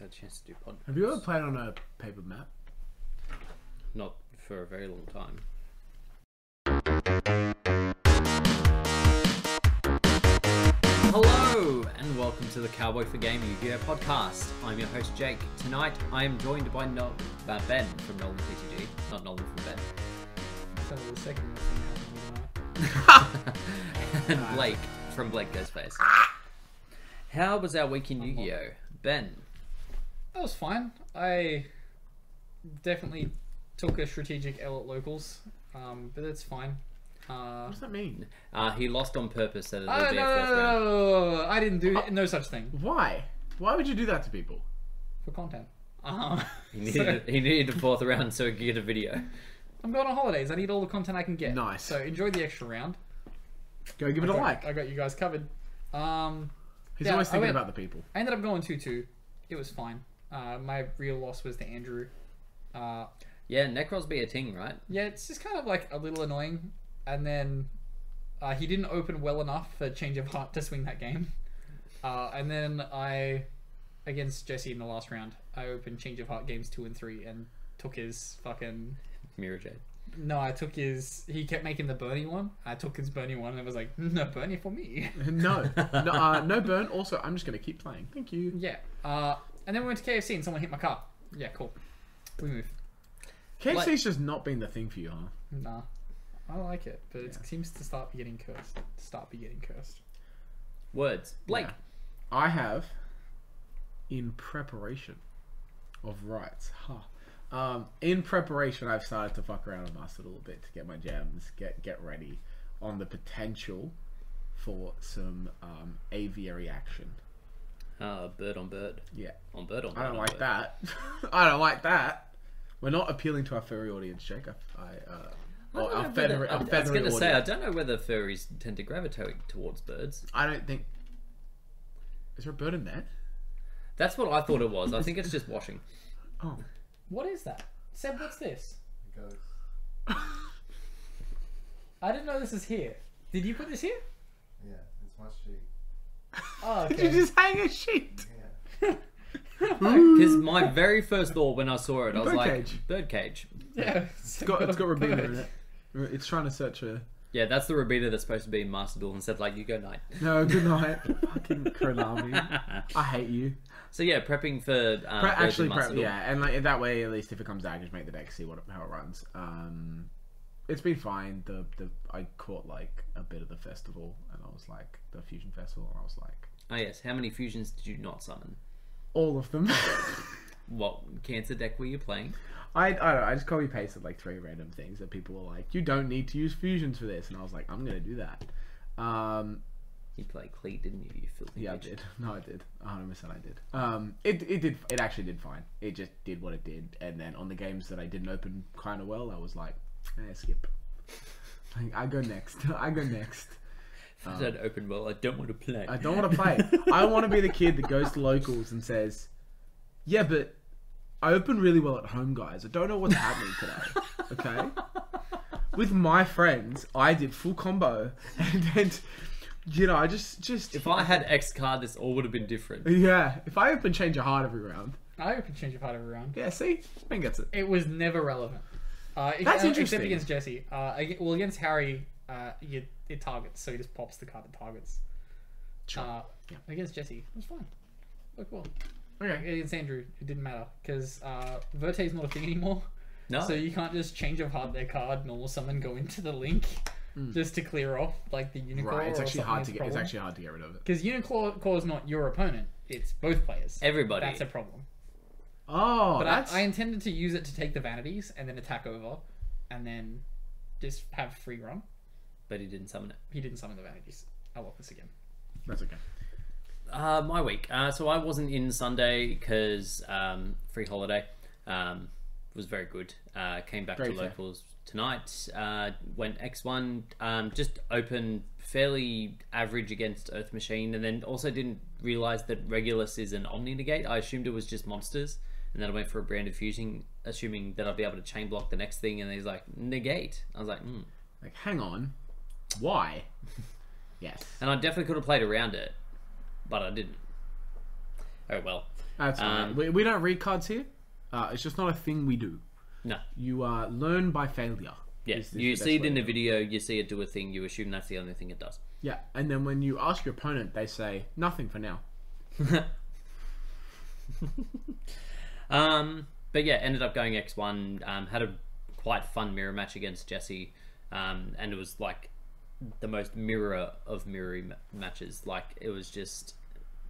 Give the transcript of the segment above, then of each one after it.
actually had a chance to do pod. Have you ever played on a paper map? Not for a very long time. Hello and welcome to the Cowboy for Game Yu-Gi-Oh podcast. I'm your host Jake. Tonight I am joined by no- uh, Ben from Nolan TCG, not Nolan from Ben, So the second one and Blake from Blake Goes Face. How was our week in Yu-Gi-Oh? Ben, That was fine. I definitely took a strategic L at locals, um, but that's fine. Uh, What does that mean? uh, he lost on purpose so there'd no, a no, fourth no, round. no, no, I didn't do no such thing Why? Why would you do that to people? for content. Um, He so, needed, he needed a fourth round so he could get a video. I'm going on holidays. I need all the content I can get. Nice. So enjoy the extra round. Go give it I a got, like. I got you guys covered. Um, He's yeah, always thinking went- about the people. I ended up going 2-2. It was fine. Uh, my real loss was to Andrew. Uh, Yeah, Necros be a ting, right? Yeah, it's just kind of like a little annoying. And then uh, he didn't open well enough for Change of Heart to swing that game. Uh, and then I, against Jesse in the last round, I opened Change of Heart games two and three and took his fucking. Mirror Jade. No, I took his. He kept making the Bernie one. I took his Bernie one and I was like, no Bernie for me. No, no, uh, no burn. Also, I'm just gonna keep playing. Thank you. yeah. Uh, and then we went to KFC and someone hit my car. Yeah, cool. We move. KFC's Like- just not been the thing for you, huh? Nah. I like it, but it Yeah. seems to start be getting cursed. Start be getting cursed. Words. Blake. Yeah. I have, in preparation of rights, huh? Um, in preparation, I've started to fuck around with Master a little bit to get my gems, get get ready on the potential for some um, aviary action. Uh, bird on bird. Yeah, On bird on bird. I don't like bird. that. I don't like that. We're not appealing to our furry audience, Jake. I, I uh, I or don't our know feathery, whether- I was feathery going to say, I audience. don't know whether furries tend to gravitate towards birds. I don't think. Is there a bird in there? That's what I thought it was. I think it's just washing. Oh, What is that? Seb, what's this? goes. I didn't know this is here. Did you put this here? Yeah, it's my sheet. Oh, did you just hang a sheet? Yeah. Because my very first thought when I saw it, I was like, Birdcage. birdcage. yeah. It's got it's got Rabina in it. It's trying to search a. Yeah, that's the Rabita that's supposed to be in Master Duel and said, like, you go night. No, good night. Fucking Konami. I hate you. so yeah, prepping for uh, Pre- birds actually, Master prep, Duel. yeah, and like that way, at least if it comes out, just make the deck see what how it runs. Um, it's been fine. The the I caught like a bit of the festival, and I was like the fusion festival, and I was like Oh yes, how many fusions did you not summon? all of them. What cancer deck were you playing? I I don't know. I just copy pasted like three random things that people were like, you don't need to use fusions for this, and I was like, I'm gonna do that. Um, You played Cleat, didn't you? You filthy Yeah, I did. No, I did. 100 percent I did. Um, it it did. It actually did fine. It just did what it did. And then on the games that I didn't open kind of well, I was like, eh, skip. Like, I go next. I go next. If I don't open well, I don't want to play. I don't want to play. I want to be the kid that goes to locals and says, "Yeah, but I open really well at home, guys. I don't know what's happening today." Okay. With my friends, I did full combo, and then, you know, I just just If I had X card, this all would have been different. yeah. If I open change of heart every round, I open change of heart every round. yeah. See, Ben gets it. It was never relevant. Uh, That's uh, interesting. Except against Jesse. Uh, well, against Harry, uh, you, it targets, so he just pops the card that targets. Sure. Uh, Yeah. Against Jesse, it was fine. Look well. Okay. Against Andrew, it didn't matter because uh, Verte's not a thing anymore. No, So you can't just change of heart their card, normal summon, go into the link just to clear off like the Uniclaw. Hmm. Right. It's actually hard to get. It's actually hard to get rid of it. because Uniclaw is not your opponent; it's both players. everybody. That's a problem. Oh, But that's. I, I intended to use it to take the vanities and then attack over, and then just have free run. but he didn't summon it. He didn't summon the vanities. I'll lock this again. that's okay. Uh, my week. Uh, so I wasn't in Sunday because um, free holiday um, was very good. Uh, came back Very to fair. locals tonight. Uh, went X one. Um, just open fairly average against Earth Machine, and then also didn't realize that Regulus is an Omni negate. I assumed it was just monsters, and then I went for a Branded Fusion, assuming that I'd be able to chain block the next thing. And he's like negate. I was like, hmm. Like, hang on. Why? yes. And I definitely could have played around it, but I didn't. Oh well. That's fine. Um, we, we don't read cards here. Uh, it's just not a thing we do. No. You uh, learn by failure. Yeah, is- is you see it in a video, you see it do a thing, you assume that's the only thing it does. Yeah, and then when you ask your opponent, they say nothing for now. Um, but yeah, ended up going X one. Um, had a quite fun mirror match against Jesse, um, and it was like the most mirror of mirror ma- matches. Like it was just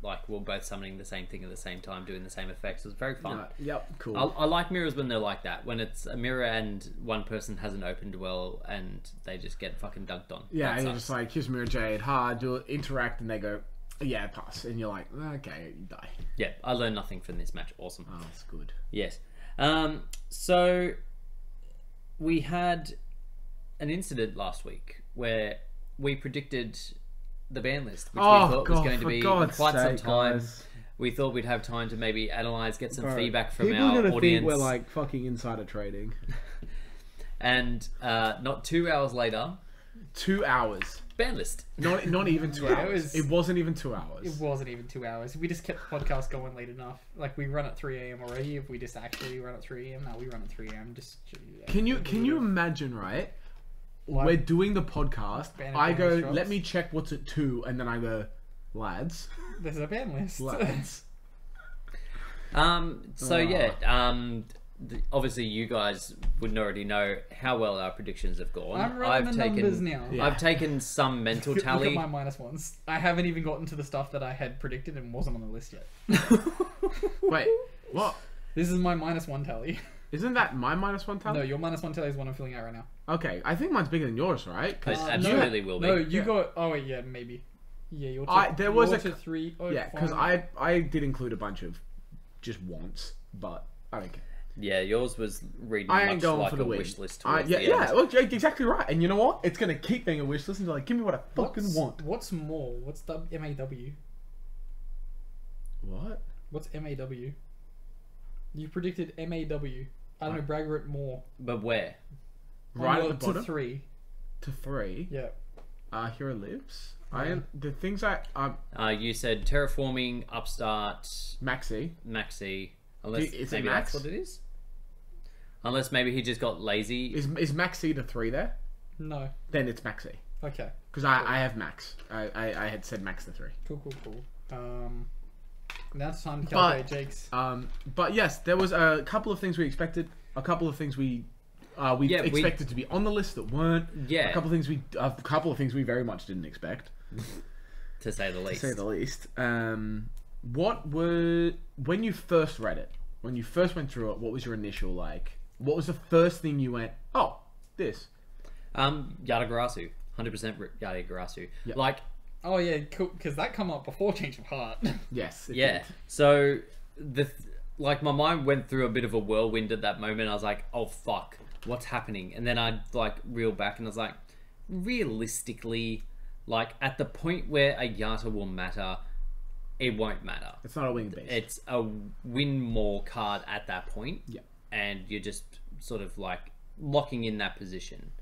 like we're both summoning the same thing at the same time, doing the same effects. It was very fun. Yep, cool. I, I like mirrors when they're like that. When it's a mirror and one person hasn't opened well and they just get fucking dunked on. yeah, That and you're just like, here's Mirror Jade, hard, do it, interact, and they go, yeah, pass. And you're like, okay, you die. yeah, I learned nothing from this match. Awesome. Oh, that's good. Yes. Um, so we had an incident last week where we predicted the ban list, which oh, we thought God, was going to be God's quite some time. guys. We thought we'd have time to maybe analyze, get some Bro, feedback from People our are gonna audience, think we're like fucking insider trading. and uh, not two hours later, Two hours. Ban list. Not not even two Yeah, it hours. It, was- wasn't even two hours. It wasn't even two hours. We just kept the podcast going late enough. Like we run at three a.m. already. If we just actually run at three a.m., no, we run at three a.m. Just Can you can you imagine, right? What? We're doing the podcast. Ban I of go, ban shots? let me check what's at two, and then I go, lads, There's a ban list. lads. Um, so Ah. yeah, um, th- obviously you guys wouldn't already know how well our predictions have gone. I'm running I've the taken, numbers now. Yeah. I've taken some mental Look at tally. my minus ones. I haven't even gotten to the stuff that I had predicted and wasn't on the list yet. Wait, what? This is my minus one tally. Isn't that my minus one tally? No, your minus one tally is what I'm filling out right now. Okay, I think mine's bigger than yours, right? It 'Cause- Uh, absolutely will be. No, you Yeah. got. Oh wait, yeah, maybe. Yeah, you're. To, I- there was you're a- to three. Oh, yeah, because fine. I I did include a bunch of just wants, but I don't care. Yeah, yours was reading I ain't much going like for the a win. wish list. I, yeah, the yeah, end. well, yeah, exactly right. And you know what? It's gonna keep being a wish list until like, give me what I fucking What's- want. What's more? What's the MAW? What? What's MAW? You predicted MAW. I don't know. Bragg wrote more. But where? On Right at the bottom To three. to three. Yeah. Uh, Hero lives. I Yeah. am the things I um Uh, you said terraforming, upstart, Maxi. maxi. Unless Do- is it Max? that's what it is. Unless maybe he just got lazy. Is is Maxi the three there? No. Then it's Maxi Okay. because I, I have Max. I, I I had said Max the three. Cool. Cool. Cool. Um. Now it's time to But- calculate Jake's. Um, but yes, there was a couple of things we expected. A couple of things we uh, we Yeah, we- expected to be on the list that weren't. Yeah. A couple of things we a couple of things we very much didn't expect. to say the least. to say the least. Um, what were when you first read it? When you first went through it, what was your initial like? What was the first thing you went? Oh, this. Um, Yatagarasu, hundred percent Yatagarasu. Yeah. Like, Oh yeah, cool. Because that come up before Change of Heart. Yes. it yeah. did. So the th- like my mind went through a bit of a whirlwind at that moment. I was like, oh fuck, what's happening? And then I like reeled back and I was like, realistically, like at the point where a Yata will matter, it won't matter. It's not a winged beast. It's a win more card at that point. Yeah. And you're just sort of like locking in that position.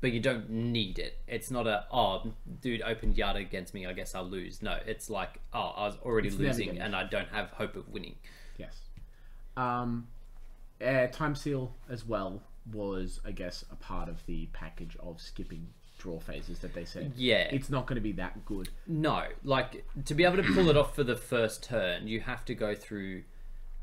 But you don't need it. It's not a oh dude opened Yata against me, I guess I'll lose. No, it's like, oh, I was already It's never losing gonna- and I don't have hope of winning. Yes. Um, uh, time seal as well was, I guess, a part of the package of skipping draw phases that they said. Yeah. It's not going to be that good. No, like to be able to pull it off for the first turn, you have to go through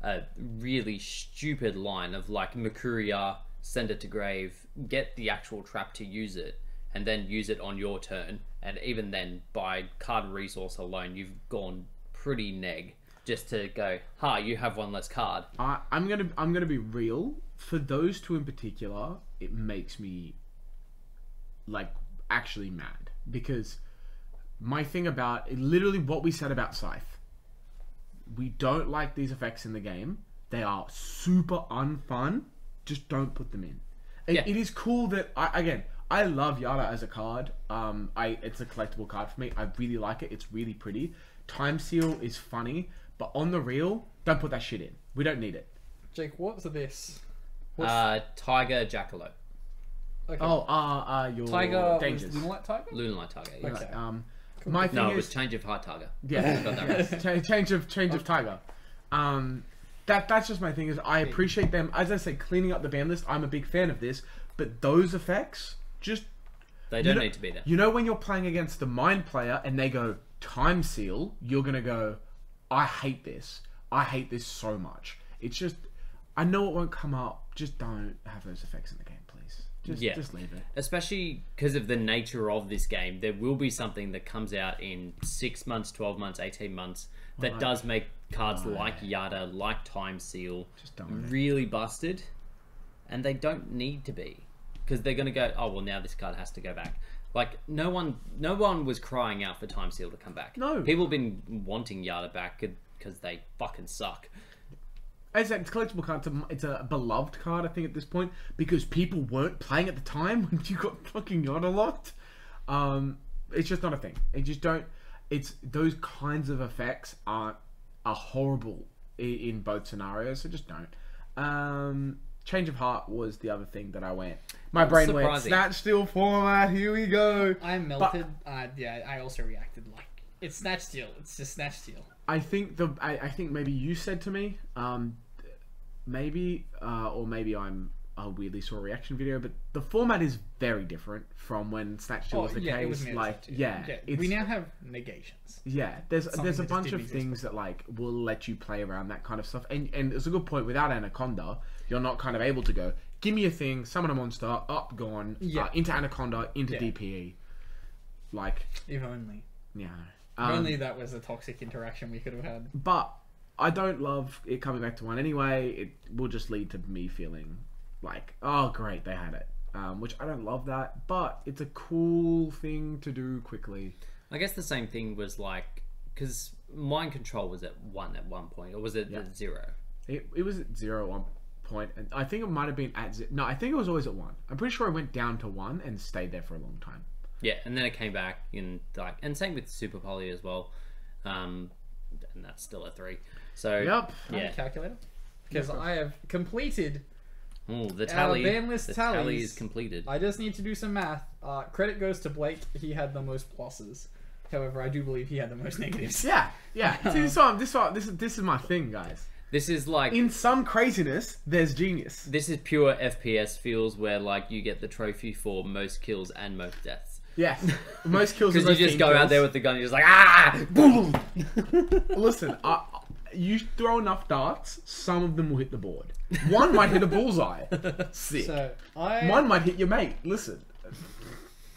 a really stupid line of like Mercuria, send it to grave, get the actual trap to use it, and then use it on your turn. And even then, by card resource alone, you've gone pretty neg just to go, ha, you have one less card. I, I'm gonna I'm gonna be real. For those two in particular, it makes me like actually mad because my thing about literally what we said about Scythe. We don't like these effects in the game. They are super unfun. Just don't put them in. It, Yeah. it is cool that I again I love Yata as a card. Um, I it's a collectible card for me. I really like it. It's really pretty. Time Seal is funny, but on the real, don't put that shit in. We don't need it. Jake, what's this? What's, Uh, Tiger Jackalope. okay. Oh, uh, uh, your Tiger. dangers. Was Moonlight Tiger? Lunar Tiger. yes. Okay. Um, my thing No, it is was Change of Heart Tiger. yeah, Got that right. Change of change of tiger. Um, that that's just my thing. Is I appreciate them as I say cleaning up the ban list. I'm a big fan of this, but those effects just They don't know- need to be there. You know when you're playing against the mind player and they go time seal, you're gonna go, I hate this. I hate this so much. It's just, I know it won't come up. Just don't have those effects in the game. Just, Yeah. just leave it. especially because of the nature of this game, there will be something that comes out in six months, twelve months, eighteen months that Right. does make cards like Yata, like Time Seal, really busted, and they don't need to be because they're going to go. Oh well, now this card has to go back. Like no one, no one was crying out for Time Seal to come back. No. people have been wanting Yata back because they fucking suck. It's a it's collectible card. It's a, it's a beloved card, I think, at this point, because people weren't playing at the time when you got fucking Yata locked. Um, it's just not a thing. It just don't. It's those kinds of effects are are horrible in, in both scenarios. So just don't. Um, Change of heart was the other thing that I went. My brain went surprising. snatch steal format. Here we go. I melted. uh, yeah, I also reacted like it's snatch steal. It's just snatch steal. I think the I, I think maybe you said to me, um, maybe uh, or maybe I'm I weirdly saw a reaction video, but the format is very different from when Snatch Oh was the yeah, it was case. like yeah, it's, we now have negations. yeah. There's something there's a bunch of things that like will let you play around that kind of stuff, and and it's a good point. Without Anaconda, you're not kind of able to go. Give me a thing, summon a monster, up, gone, Yeah. uh, into Anaconda, into Yeah. DPE. Like, If only. yeah. If Um, only that was a toxic interaction we could have had. but I don't love it coming back to one anyway. It will just lead to me feeling like, oh, great, they had it. Um, which I don't love that, but it's a cool thing to do quickly. I guess the same thing was like because mind control was at one at one point, or was it Yeah. at zero? It, it was at zero at point, and I think it might have been at zero. No, I think it was always at one. I'm pretty sure I went down to one and stayed there for a long time. Yeah, and then it came back in like, and same with Super Poly as well, um, and that's still a three. So Yep. I have yeah, a calculator because I have completed. Ooh, the tally, ban list the tally is completed. I just need to do some math. Uh, credit goes to Blake. He had the most pluses. However, I do believe he had the most negatives. Yeah, yeah. See, this, one, this, one, this, is- this is my thing, guys. This is like In some craziness, there's genius. this is pure FPS feels where like you get the trophy for most kills and most deaths. Yes. Most kills Because you just team go out there with the gun, you're just like ah, boom. Listen, I, you throw enough darts, some of them will hit the board. One might hit a bullseye. Sick. So I, One might hit your mate. Listen.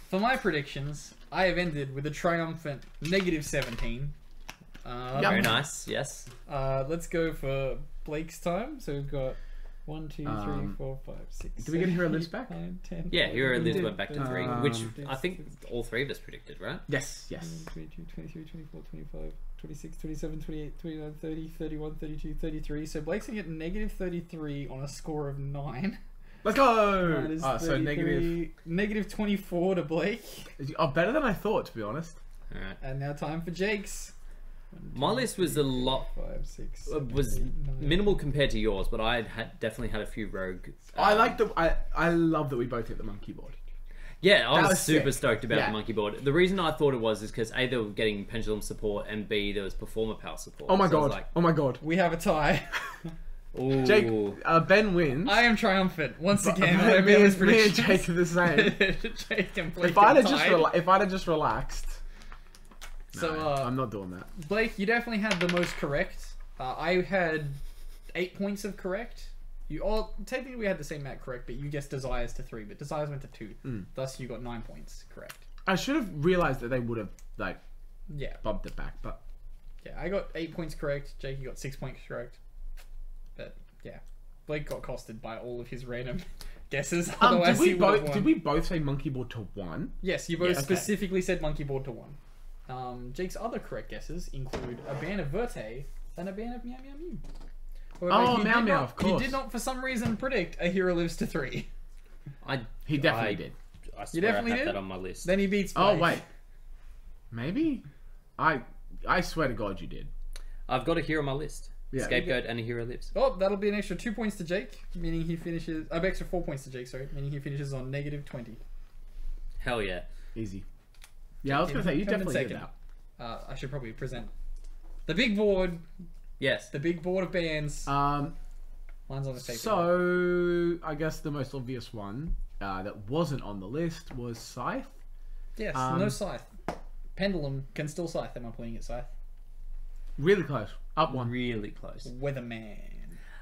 for my predictions, I have ended with a triumphant negative seventeen. Uh, Yep. Very nice. Yes. Uh, let's go for Blake's time. So we've got one, two, three, Um, four, five, six. did we get seven, Hero eight, Lives back? nine, 10, Yeah, 11, Hero Lives 12, went back to 13, three, Um, which I think all three of us predicted, right? Yes, yes. 22, 23, 24, 25, 26, 27, 28, 29, 30, 31, 32, 33. So Blake's going to get negative 33 on a score of 9. Let's go. Mine is Oh, so negative. 33 negative 24 to Blake. Oh, better than I thought, to be honest. All right. And now time for Jake's. One, My list was a lot- four, five, six, It was eight, minimal compared to yours, but I had definitely had a few rogue. I um, like the. I I love that we both hit the monkey board. Yeah, I was, was super sick. stoked about Yeah. the monkey board. The reason I thought it was is because a they were getting pendulum support, and b there was performer power support. Oh my So god. like, oh my god. We have a tie. Ooh. Jake, uh, Ben wins. I am triumphant once But- again. me, me, and, me and. Jake are the same. Jake and if I'd have just rela- if I'd have just relaxed, So, uh, I'm not doing that. Blake, you definitely had the most correct. Uh, I had eight points of correct. You all technically we had the same amount correct, but you guessed desires to three, but desires went to two. Mm. Thus, you got nine points correct. I should have realized that they would have like Yeah, bumped it back, but yeah. I got eight points correct. Jake, you got six points correct. But yeah, Blake got costed by all of his random guesses. um, did we he would have both did we both say monkey board to one? Yes, you both Yeah, okay. specifically said monkey board to one. Um, Jake's other correct guesses include a ban of Verte and a ban of Meow Meow Mew. However, Oh, he Meow did Meow, not- of course. He did not, for some reason, predict a hero lives to three. I He definitely I- did. I swear definitely I had did? that on my list. Then he beats. Oh wait, maybe. I I swear to God you did. I've got a hero on my list. Yeah. Scapegoat and a hero lives. Oh, that'll be an extra two points to Jake, meaning he finishes. Uh, extra four points to Jake, sorry, meaning he finishes on negative twenty. Hell yeah. Easy. Yeah, I was gonna say you come definitely did second. that. Uh, I should probably present the big board. Yes. The big board of bands. Um, Mine's on the paper. so I guess the most obvious one uh, that wasn't on the list was Scythe. yes, um, no scythe. Pendulum can still scythe. Am I playing it scythe? Really close, up one. Really close. Weatherman.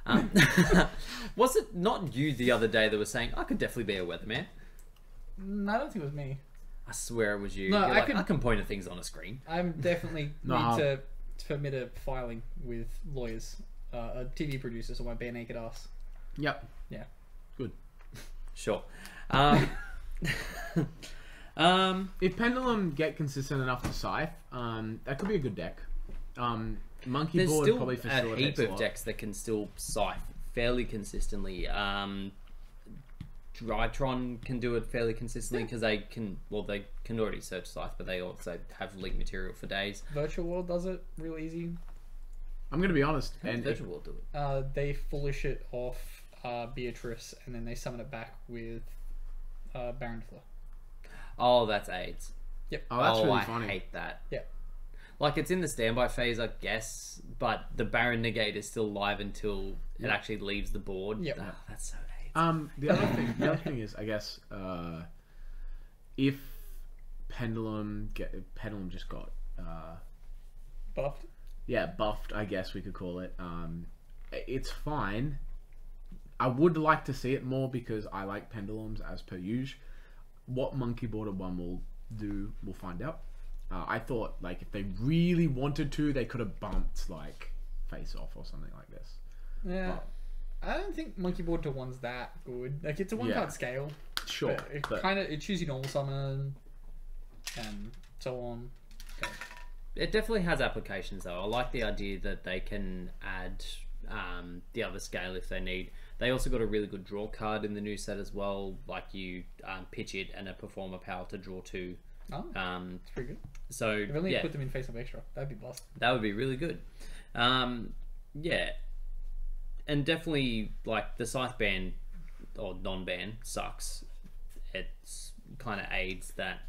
Um, was it not you the other day that was saying I could definitely be a weatherman? Mm, I don't think it was me. I swear it was you. No, You're I like, could- I can point at things on a screen. I'm definitely Nah. need to submit a filing with lawyers, uh, a TV producer, so my bare naked ass. Yep. Yeah. Good. Sure. Um, um, If Pendulum get consistent enough to Scythe, um, that could be a good deck. Um, Monkey there's Board still probably a facilitates heap a of lot. decks that can still scythe fairly consistently. Um, Drytron can do it fairly consistently because they can. Well, they can already search scythe, but they also have link material for days. Virtual World does it real easy. I'm going to be honest, And and Virtual will do it. Uh, they foolish it off uh, Beatrice, and then they summon it back with uh, Baron Fleur. Oh, that's AIDS. Yep. oh, that's really I funny. hate that. Yeah. Like it's in the standby phase, I guess, but the Baron Negate is still live until it actually leaves the board. Yep. Ah, that's so AIDS. Um, the other thing, the other thing is, I guess, uh, if Pendulum get Pendulum just got, uh, Buffed. yeah, buffed. I guess we could call it. Um, it's fine. I would like to see it more because I like pendulums as per usual. What Monkey Border One will do, we'll find out. Uh, I thought like if they really wanted to, they could have bumped like Face Off or something like this. Yeah. But- I don't think Monkey Board to one's that good. Like it's a one Yeah. card scale. Sure, But it but kind of it chooses normal summon and so on. It definitely has applications though. I like the idea that they can add um, the other scale if they need. They also got a really good draw card in the new set as well. Like you um, pitch it and a performer power to draw two. Oh, Um, it's pretty good. so If only you yeah, put them in face of extra, that'd be blast. that would be really good. Um, yeah, and definitely like the scythe ban or non-ban sucks. It's kind of aids that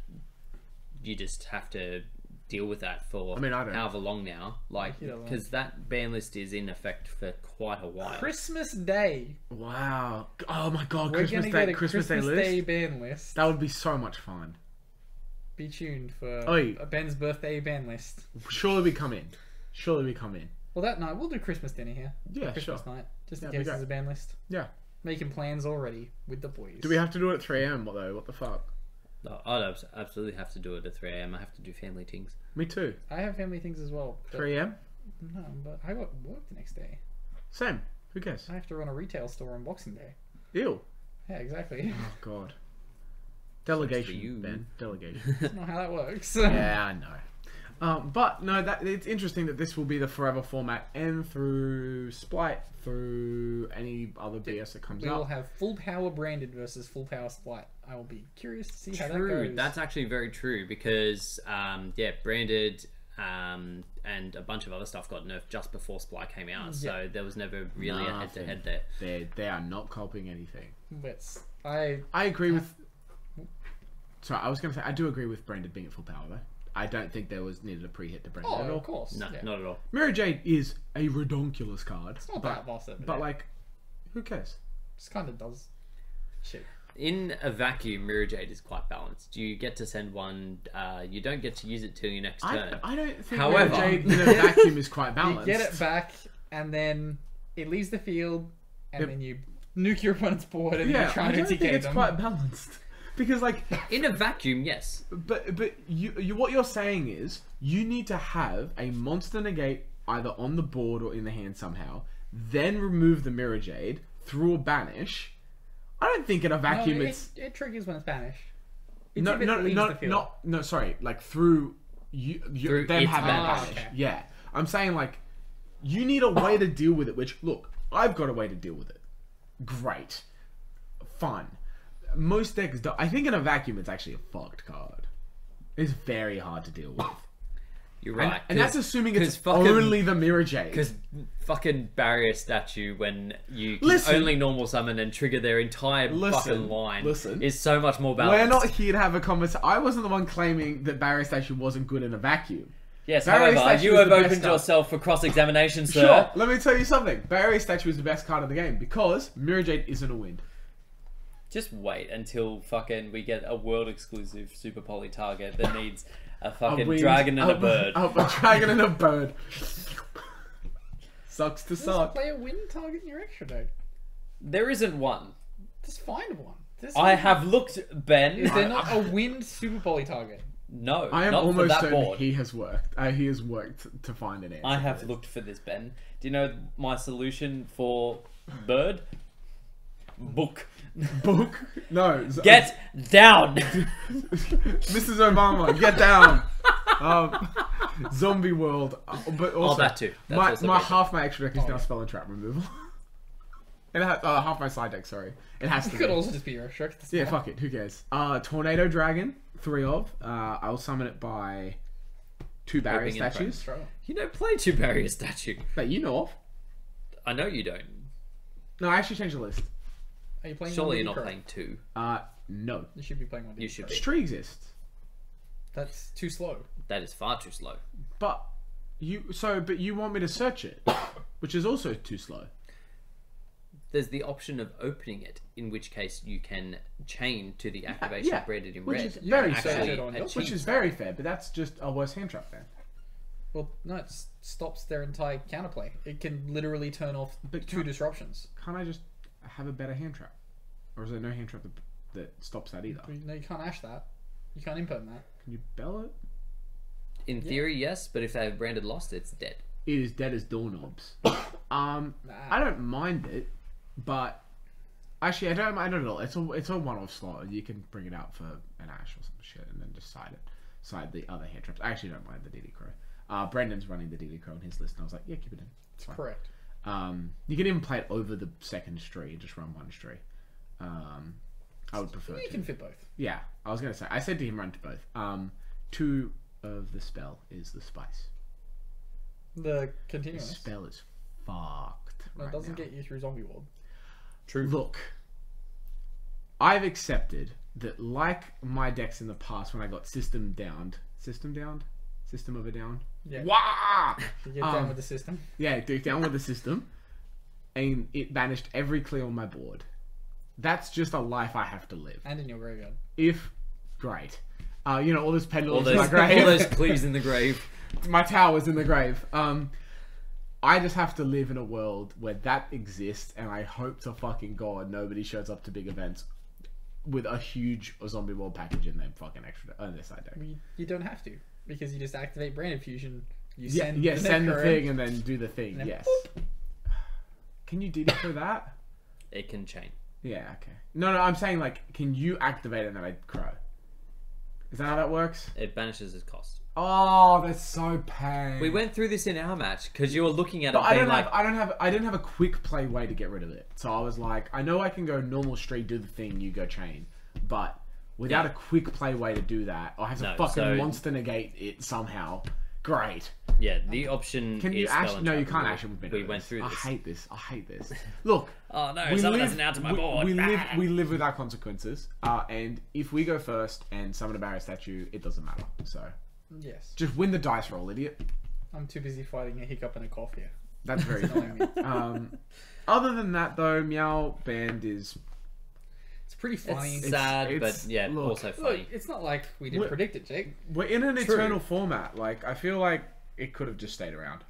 you just have to deal with that for I mean, I don't- however long now. Like You don't know. because that ban list is in effect for quite a while. Christmas Day. wow, oh my god, We're Christmas gonna Day, get a Christmas, Christmas, Day list. Day ban list. That would be so much fun. Be tuned for Oi. a Ben's birthday ban list. Surely we come in. Surely we come in. Well, that night we'll do Christmas dinner here. Yeah, Christmas sure. night, just in Yeah, we case there's a ban list. Yeah. Making plans already with the boys. Do we have to do it at 3 a.m. though? What the fuck? No, I'd absolutely have to do it at 3 a.m. I have to do family things. Me too. I have family things as well. 3 a.m. No, but I got work the next day. Same. Who cares? I have to run a retail store on Boxing Day. Ew. Yeah, exactly. Oh god. Delegation, you. Ben. Delegation. That's not how that works. yeah, I know. Um, but no, that it's interesting that this will be the forever format, and through Spright, through any other BS that comes out. We will have full power branded versus full power spright. I will be curious to see how that True, goes. that's actually very true because um, yeah, branded um, and a bunch of other stuff got nerfed just before Spright came out, so there was never really a Nothing. head-to-head there. They they are not copying anything. But I I agree with. Sorry, I was going to say I do agree with branded being at full power though. I don't think there was needed a pre-hit to bring oh at all. of course No, yeah. not at all. Mirror Jade is a redonkulous card, It's not but that boss but like, who cares? just kind of does shit. In a vacuum, Mirror Jade is quite balanced. You get to send one. Uh, you don't get to use it till your next I, turn. I don't think However- Mirror Jade in a vacuum is quite balanced. You get it back, and then it leaves the field, and Yep. then you nuke your opponent's board, and Yeah, you try I to don't think it's them. quite balanced because like, In a vacuum, yes. but but you, you what you're saying is you need to have a monster negate either on the board or in the hand somehow, then remove the Mirror Jade through a banish. I don't think in a No, vacuum it, it's it triggers when it's banished. It's no no no not no sorry like through you, you Through them having a banish. okay. Yeah, I'm saying like you need a way to deal with it. Which look, I've got a way to deal with it. Great, fun. Most decks, don't. I think in a vacuum, it's actually a fucked card. It's very hard to deal with, You're right. and that's assuming it's fucking- only the Mirror Jade. Because fucking barrier statue when you can Listen. only normal summon and trigger their entire Listen, fucking line listen. is so much more balanced. We're not here to have a conversation. I wasn't the one claiming that Barrier Statue wasn't good in a vacuum. Yes, Barrier however, statue you have opened yourself for cross-examination, sir. Sure. Let me tell you something. Barrier statue is the best card in the game because Mirror Jade isn't a wind. Just wait until fucking we get a world exclusive Super Poly target that needs a fucking wind- dragon and a, bird. A, a dragon and a bird. Sucks to Just suck. play a wind target in your extra deck. There isn't one. Just find one. Just I have looked, Ben. Is there not a wind super poly target? No, I am not for almost that certain board. he has worked. Uh, he has worked to find an answer. I for have this. looked for this, Ben. Do you know my solution for bird? Book. Book? No. Z- Get down. Mrs. Obama, get down. um, zombie world, uh, but also that too. That's my also my very half my extra deck is Oh, now yeah. spell and trap removal. it has uh, half my side deck. Sorry, it has to. It could be. also just be your extra. Yeah, fuck it. Who cares? Uh, tornado dragon, three of. Uh, I'll summon it by two barrier Hoping statues you don't play two barrier statue. that you know of. I know you don't. No, I actually changed the list. Are you playing? Surely one you're not playing two. Uh, no. You should be playing one. You should be. Tree exists, That's too slow. That is far too slow. but you so but you want me to search it, which is also too slow. There's the option of opening it, in which case you can chain to the activation yeah, branded in which red. is very fair. On your- Which is very fair, but that's just a worse hand trap then. Well, no, it stops their entire counterplay. It can literally turn off But two disruptions. Can't I just have a better hand trap? Or is there no hand trap that, that stops that either? No, you can't ash that. You can't imperm that. Can you bell it? In theory, yes, but if they have branded lost, it's dead. It is dead as doorknobs. um, Nah. I don't mind it, but actually, I don't mind it at all. It's a it's a one-off slot, and you can bring it out for an ash or some shit, and then just side it, side the other hand traps. I actually don't mind the DD Crow. Uh, Brendan's running the DD Crow on his list, and I was like, yeah, keep it in. It's fine. Correct. Um, you can even play it over the second stree and just run one stree. Um, I would prefer You to. can fit both. Yeah, I was gonna say. I said to him run to both. Um, two of the spell is the spice. The The continuous. spell is fucked. No, it right doesn't now. get you through zombie world. True. Look, I've accepted that, like my decks in the past, when I got system downed, system downed, system of a down. Yeah. Wah! You get down Um, with the system. Yeah, dude, down with the system, and it banished every clear on my board. That's just a life I have to live. And in your graveyard. If great, uh, you know all those All pendulums those, in my grave. all grave. those cleaves in the grave. my tower's in the grave. Um, I just have to live in a world where that exists, and I hope to fucking god nobody shows up to big events with a huge zombie world package in their fucking extra on their side deck. You, you don't have to because you just activate Branded Fusion. You Yeah, send yeah, the send the thing and then do the thing. and then Yes. Can you DD for that? It can chain. Yeah. Okay. No, no. I'm saying like, can you activate it and then I crow? Is that how that works? It banishes its cost. Oh, that's so pain. We went through this in our match because you were looking at But it I don't like, have I don't have I didn't have a quick play way to get rid of it. So I was like, I know I can go normal street, do the thing, you go chain, but without Yeah. a quick play way to do that, I have to No, fucking so- monster negate it somehow. Great. yeah, the option Can you is ash? spell and No, trap you can't removal. ash it with me. We went through I this. hate this. I hate this. Look, Oh no, we someone live, doesn't out to my we, board. we live we live with our consequences. Uh, and if we go first and summon a barrier statue, it doesn't matter. So Yes. just win the dice roll, idiot. I'm too busy fighting a hiccup and a cough here. That's very Annoying me. um, other than that, though, Meow Band is It's pretty funny. It's It's- sad, it's- but yeah, look, also Look, funny. it's not like we didn't What- predict it, Jake. we're in an True. eternal format. Like I feel like it could have just stayed around.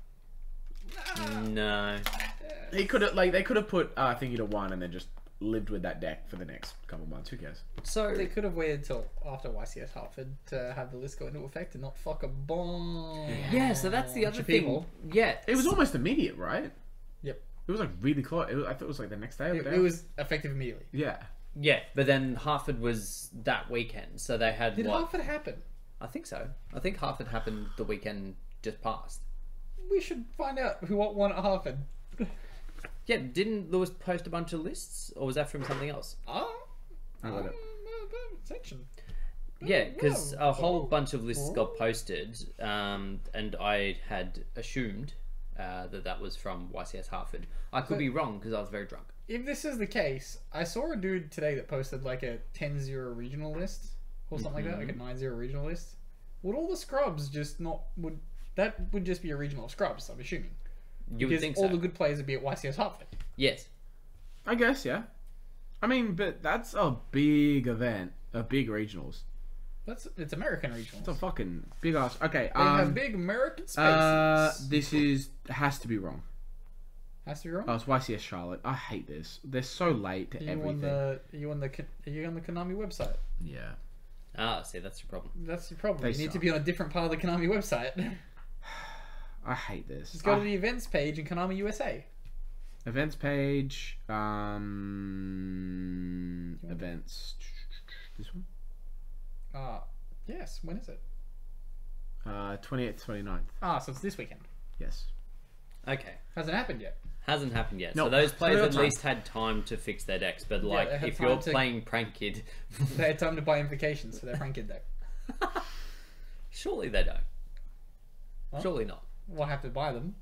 No, They could have like they could have put uh, thingy to one and then just lived with that deck for the next couple months. Who cares? so They could have waited till after YCS Hartford to have the list go into effect and not fuck a bomb. yeah, so that's the other thing. Yeah, It was almost immediate, right? Yep. It was like really close. It was, I thought it was like the next day. Or It, day it was effective immediately. Yeah. Yeah, but then Hartford was that weekend, so they had Did what? Hartford happen? I think so. I think Hartford happened the weekend just past. We should find out who what won at Hartford. Yeah, didn't Lewis post a bunch of lists, or was that from something else? Oh, I got it. um, section. Yeah, because a whole bunch of lists got posted, um, and I had assumed uh, that that was from YCS Hartford. I could So- be wrong because I was very drunk. If this is the case, I saw a dude today that posted like a 10-0 regional list or something like that, like a 9-0 regional list. Would all the scrubs just not would That would just be a regional of scrubs, I'm assuming. You would Because think all so. the good players would be at YCS Hartford. Yes. I guess, yeah. I mean, but that's a big event, a big regionals. That's it's American regionals. It's a fucking big ass. Okay, they um, have big American spaces. uh, this is has to be wrong. Has to be wrong. Oh, it's YCS Charlotte. I hate this. They're so late to are you everything. on the are you on the are you on the Konami website? Yeah. Ah, see, that's your problem. That's the problem. They you need to be on a different part of the Konami website. I hate this. Just go I- to the events page in Konami USA. events page. Um, events. This one. Ah, yes. When is it? Uh, 28th, 29th. Ah, so it's this weekend. Yes. Okay. Hasn't happened yet. Hasn't happened yet. No, so those players at time. least had time to fix their decks. But like, they had if you're to- playing Prank Kid, They had time to buy invocations for their Prank Kid deck. surely they don't. What? Surely not. We'll have to buy them.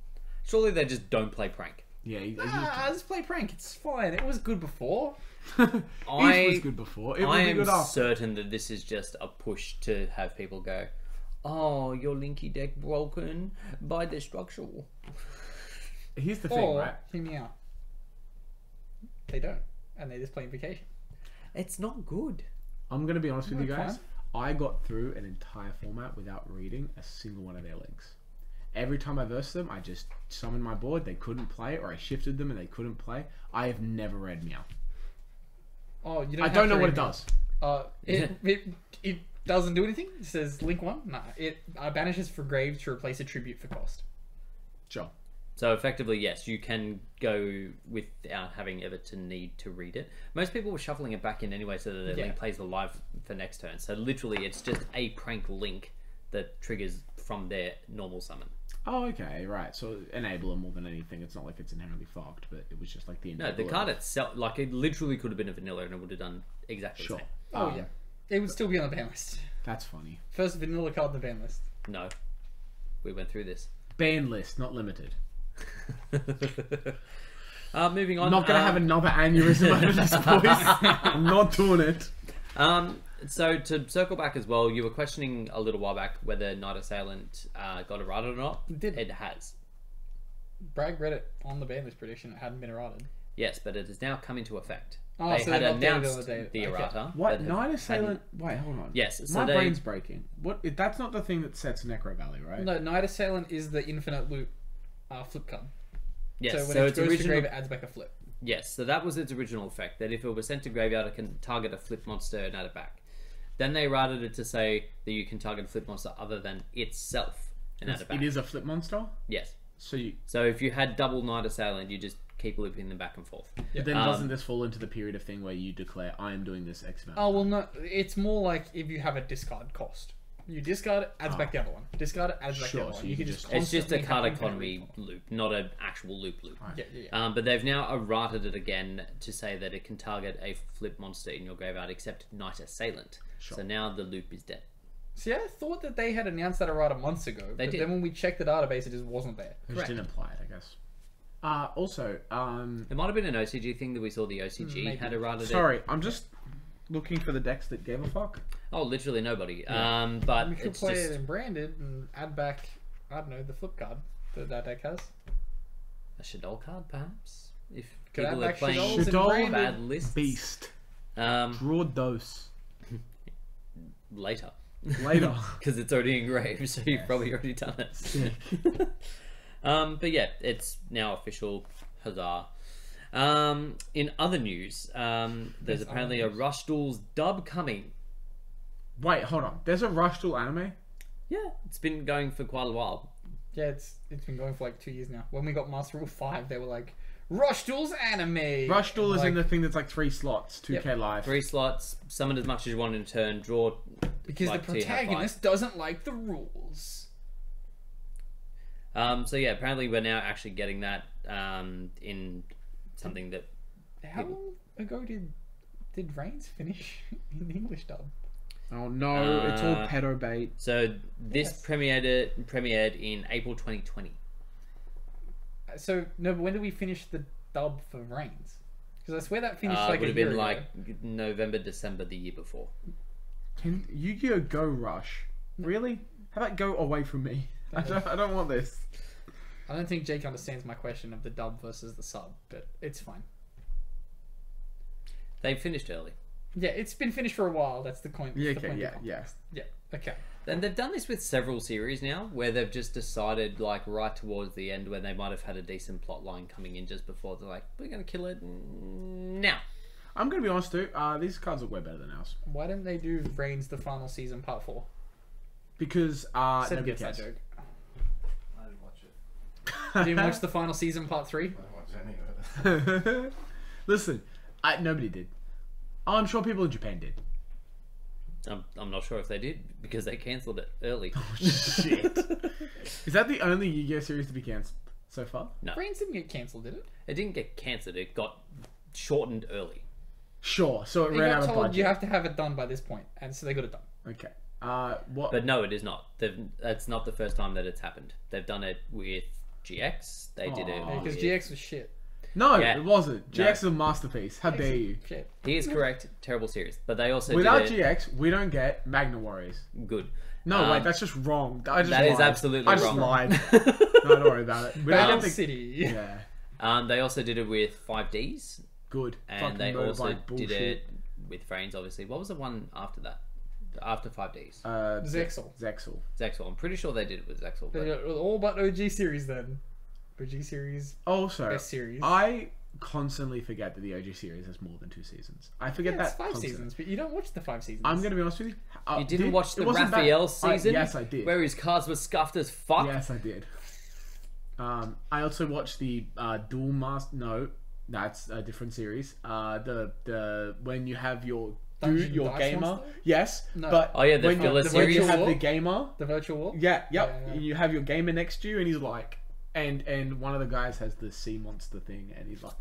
Surely they just don't play Prank. Yeah. He, Ah, let's play prank. It's fine. It was good before. I- it was good before. It I will be am good after. certain that this is just a push to have people go, "Oh, your Linky deck broken. by the structural." Here's the thing, Or right? hear me out. They don't, and they're just play invocation. It's not good. I'm gonna be honest with you Alright, guys. I got through an entire format without reading a single one of their links. Every time I versed them, I just summoned my board. They couldn't play, or I shifted them and they couldn't play. I have never read Meow. Oh, you don't. I don't know what it does. Uh, it, it it doesn't do anything. It says link one. Nah, it uh, banishes for grave to replace a tribute for cost. Sure. So effectively, yes, you can go without having ever to need to read it. Most people were shuffling it back in anyway, so that their Yeah. link plays the live for next turn. So literally, it's just a prank link that triggers from their normal summon. Oh, okay, right. So enabler more than anything. It's not like it's inherently fucked, but it was just like the No, the enabler. card itself, like it literally could have been a vanilla, and it would have done exactly Sure. the same. Oh Um, yeah, it would still be on the ban list. That's funny. First vanilla card on the ban list. No, we went through this. Ban list, not limited. uh, moving on. I'm not gonna uh, have another aneurysm out of this voice. I'm not doing it. Um, so to circle back as well, you were questioning a little while back whether Night Assailant uh, got errated or not. It did. It has. Bragg read it on the ban list prediction. It hadn't been errated. Yes, but it has now come into effect. Oh, they so had they've updated it on announced the the, day- okay. What but have- night assailant? Wait, hold on. Yes, so my they- brain's breaking. What? That's not the thing that sets Necro Valley, right? No, Night Assailant is the infinite loop uh, flip card. Yes, so so, it its goes to original. grave, it adds back a flip. Yes, so that was its original effect. That if it was sent to graveyard, it can target a flip monster and add it back. Then they routed it to say that you can target a flip monster other than itself and add it back. It is a flip monster. Yes. So you, So if you had double Night Assailant, you just keep looping them back and forth. Yeah. then Um, doesn't this fall into the period of thing where you declare I am doing this X amount? Oh well, no. It's more like if you have a discard cost. You discard it, adds Ah. back the other one. Discard it, adds back the other so one. you You can can just- just. It's just a card economy loop, not an actual loop loop. Yeah, yeah, yeah. Um, but they've now errated it again to say that it can target a flip monster in your graveyard except Night Assailant. Sure. So now the loop is dead. See, I thought that they had announced that errata months ago. They but did. then when we checked the database, it just wasn't there. I just didn't apply it, I guess. Uh, also, um, It might have been an OCG thing that we saw the OCG maybe. had errated it. sorry, I'm just looking for the decks that gave a fuck. Oh, literally nobody. Yeah. Um, but We could play just it in branded and add back, I don't know, the flip card that that deck has. a Shadol card, perhaps. If Could people are playing Shadows Shadol bad lists, Beast. um, Raw dose. later. Later. because it's already engraved, so you've probably already done it. um, but yeah, it's now official. Huzzah! Um, in other news, um, there's apparently a. Rush Duels dub coming. Wait, hold on. There's a Rush Duel anime? Yeah, it's been going for quite a while. Yeah, it's it's been going for like two years now. When we got Master Rule Five, they were like, "Rush Duels anime." Rush Duel is like, in the thing that's like three slots, 2k Yep. live. Three slots, summon as much as you want in a turn, draw. because like, the till you have five. protagonist doesn't like the rules. Um, so yeah, apparently we're now actually getting that um, in something that How long ago did did VRAINS finish in the English dub? Oh no, it's all Uh, pedo bait. So this Yes. premiered premiered in April 2020. Uh, So no, but when did we finish the dub for VRAINS? Because I swear that finished Uh, like would have been ago. like November, December the year before. Can Yu-Gi-Oh! Go Rush? Really? How about go away from me? I don't, I don't want this. I don't think Jake understands my question of the dub versus the sub, but it's fine. They finished early. Yeah, it's been finished for a while. That's the point. Yeah, that's the okay, point yeah, the yeah. Yeah. Okay. And they've done this with several series now, where they've just decided, like right towards the end, when they might have had a decent plot line coming in just before, they're like, "We're gonna kill it now." I'm gonna be honest too. Uh, these cards look way better than ours Why don't they do VRAINS the final season part four? because uh, Seb nobody gets that joke. I didn't watch it. Didn't watch the final season part three. I didn't watch any of it. Listen, I, nobody did. Oh, I'm sure people in Japan did. I'm, I'm not sure if they did because they cancelled it early. Shit. Is that the only Yu-Gi-Oh series to be cancelled so far? No, VRAINS didn't get cancelled, did it? it didn't get cancelled. It got shortened early. Sure. So it They ran got out of told budget. you have to have it done by this point, and so they got it done. Okay. Uh, what? But no, it is not. They've, that's not the first time that it's happened. They've done it with GX. They did it Aw. Because with- GX was shit. no, Yeah. it wasn't. No. GX is a masterpiece. How dare you? Shit. He is correct. Terrible series, but they also Without did it GX, we don't get Magna Warriors. good. No, Um, wait, that's just wrong. I just That is lied. absolutely I just wrong. lied. no, don't worry about it. We don't Battle get the- City. Yeah, Um, they also did it with five Ds, good. and Fucking they also bullshit. did it with Frames. Obviously, what was the one after that? After five Ds, Uh, Zexal. Zexal. Zexal. I'm pretty sure they did it with Zexal. They But it all but OG series then. OG series, Also, best series. I constantly forget that the OG series has more than two seasons. I forget yeah, it's that. five constantly. seasons, but you don't watch the five seasons. I'm gonna be honest with you. Uh, you didn't did- watch the wasn't bad. Raphael I- season, yes, I did. where his cars were scuffed as fuck. Yes, I did. Um, I also watched the uh, Duel Master. No, that's a different series. Uh, the the when you have your Dungeon dude, your Dice gamer. Monster? Yes, No. but Oh, yeah, the when, filler you, when series. you have the gamer. the virtual war. Yeah, yep. Yeah, yeah. You have your gamer next to you, and he's like, and and one of the guys has the sea monster thing, and he's like,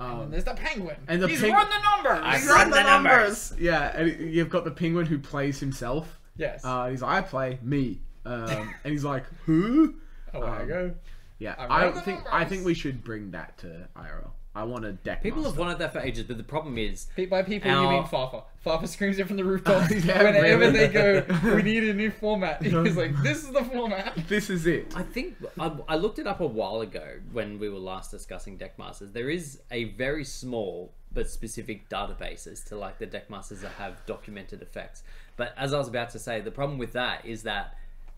And um, there's the penguin. and the He's peng- run the numbers. I He's run run the the numbers. numbers. Yeah, and you've got the penguin who plays himself. yes. Uh, he's like, I play me, um, and he's like, who? oh, there um, you go. Yeah, I I, run the think I numbers. think we should bring that to IRL. I want a deck. People have wanted that for ages, but the problem is By people, you mean Fafa. Fafa screams it from the rooftop Yeah, whenever really. they go, we need a new format. He's like, this is the format. This is it. I think I, I looked it up a while ago when we were last discussing Deckmasters. There is a very small but specific database as to like the Deckmasters that have documented effects. But as I was about to say, the problem with that is that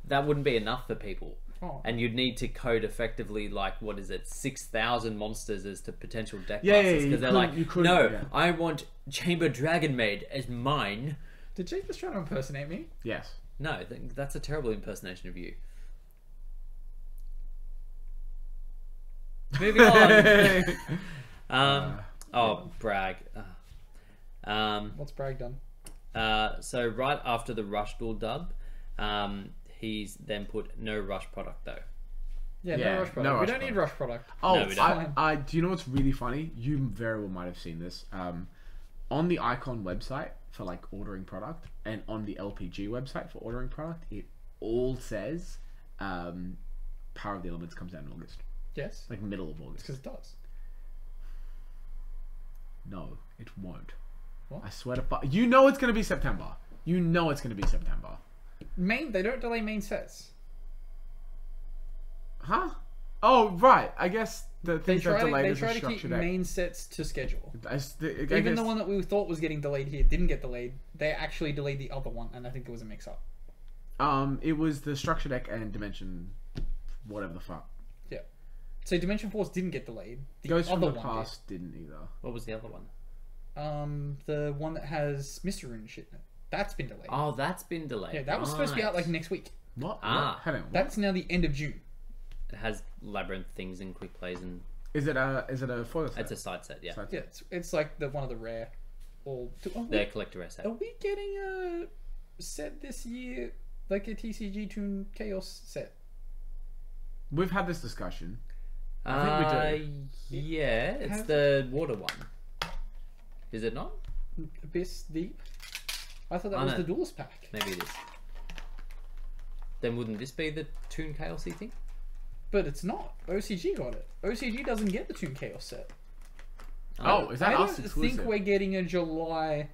that wouldn't be enough for people. Oh. And you'd need to code effectively like what is it, six thousand monsters as to potential Deckmasters Yeah, yeah, because you they're like, you couldn't- no, yeah. I want Chamber Dragonmaid as mine. Did Jake just try to impersonate me? Yes. No, th- that's a terrible impersonation of you. Moving on. um, oh, brag. Uh, Um, What's brag done? uh, so right after the Rush Duel dub, um, he's then put no Rush product though. Yeah, Yeah, no rush product. no product. we rush don't need rush product. Oh, No, we don't. I, I, do you know what's really funny? You very well might have seen this. Um, on the Icon website for like ordering product, and on the LPG website for ordering product, it all says um, Power of the Elements comes out in August, Yes, like middle of August. because it does. No, it won't. What? I swear to fu- You know it's gonna be September. You know it's gonna be September. Main, they don't delay main sets. Huh? Oh, right. I guess the They things that try, to, delayed they is try the to keep structure deck. main sets to schedule. I s- the- I Even guess- the one that we thought was getting delayed here didn't get delayed. They actually delayed the other one, and I think it was a mix-up. Um, it was the structure deck and dimension, whatever the fuck. Yeah. So Dimension Force didn't get delayed. The Ghost from other the one past did. not either. What was the other one? Um, the one that has Mystery Rune shit. in it. That's been delayed. Oh, that's been delayed. yeah, that was supposed to be out like next week. What? Ah. What? Hang on, what? That's now the end of June. It has labyrinth things and quick plays, and Is it a is it a foil set? it's a side set. Yeah, Side Yeah, it's, it's like the one of the rare. All. Are we, collector S set. are we getting a set this year, like a TCG Toon Chaos set? We've had this discussion. Uh, think we do. Yeah, it's Have- the water one. Is it not? Abyss Deep. I thought that Oh, was no. the Duelist pack. Maybe it is. Then wouldn't this be the Toon Chaosy thing? But it's not. OCG got it. OCG doesn't get the Toon Chaos set. Oh, is that I us don't exclusive? think we're getting a July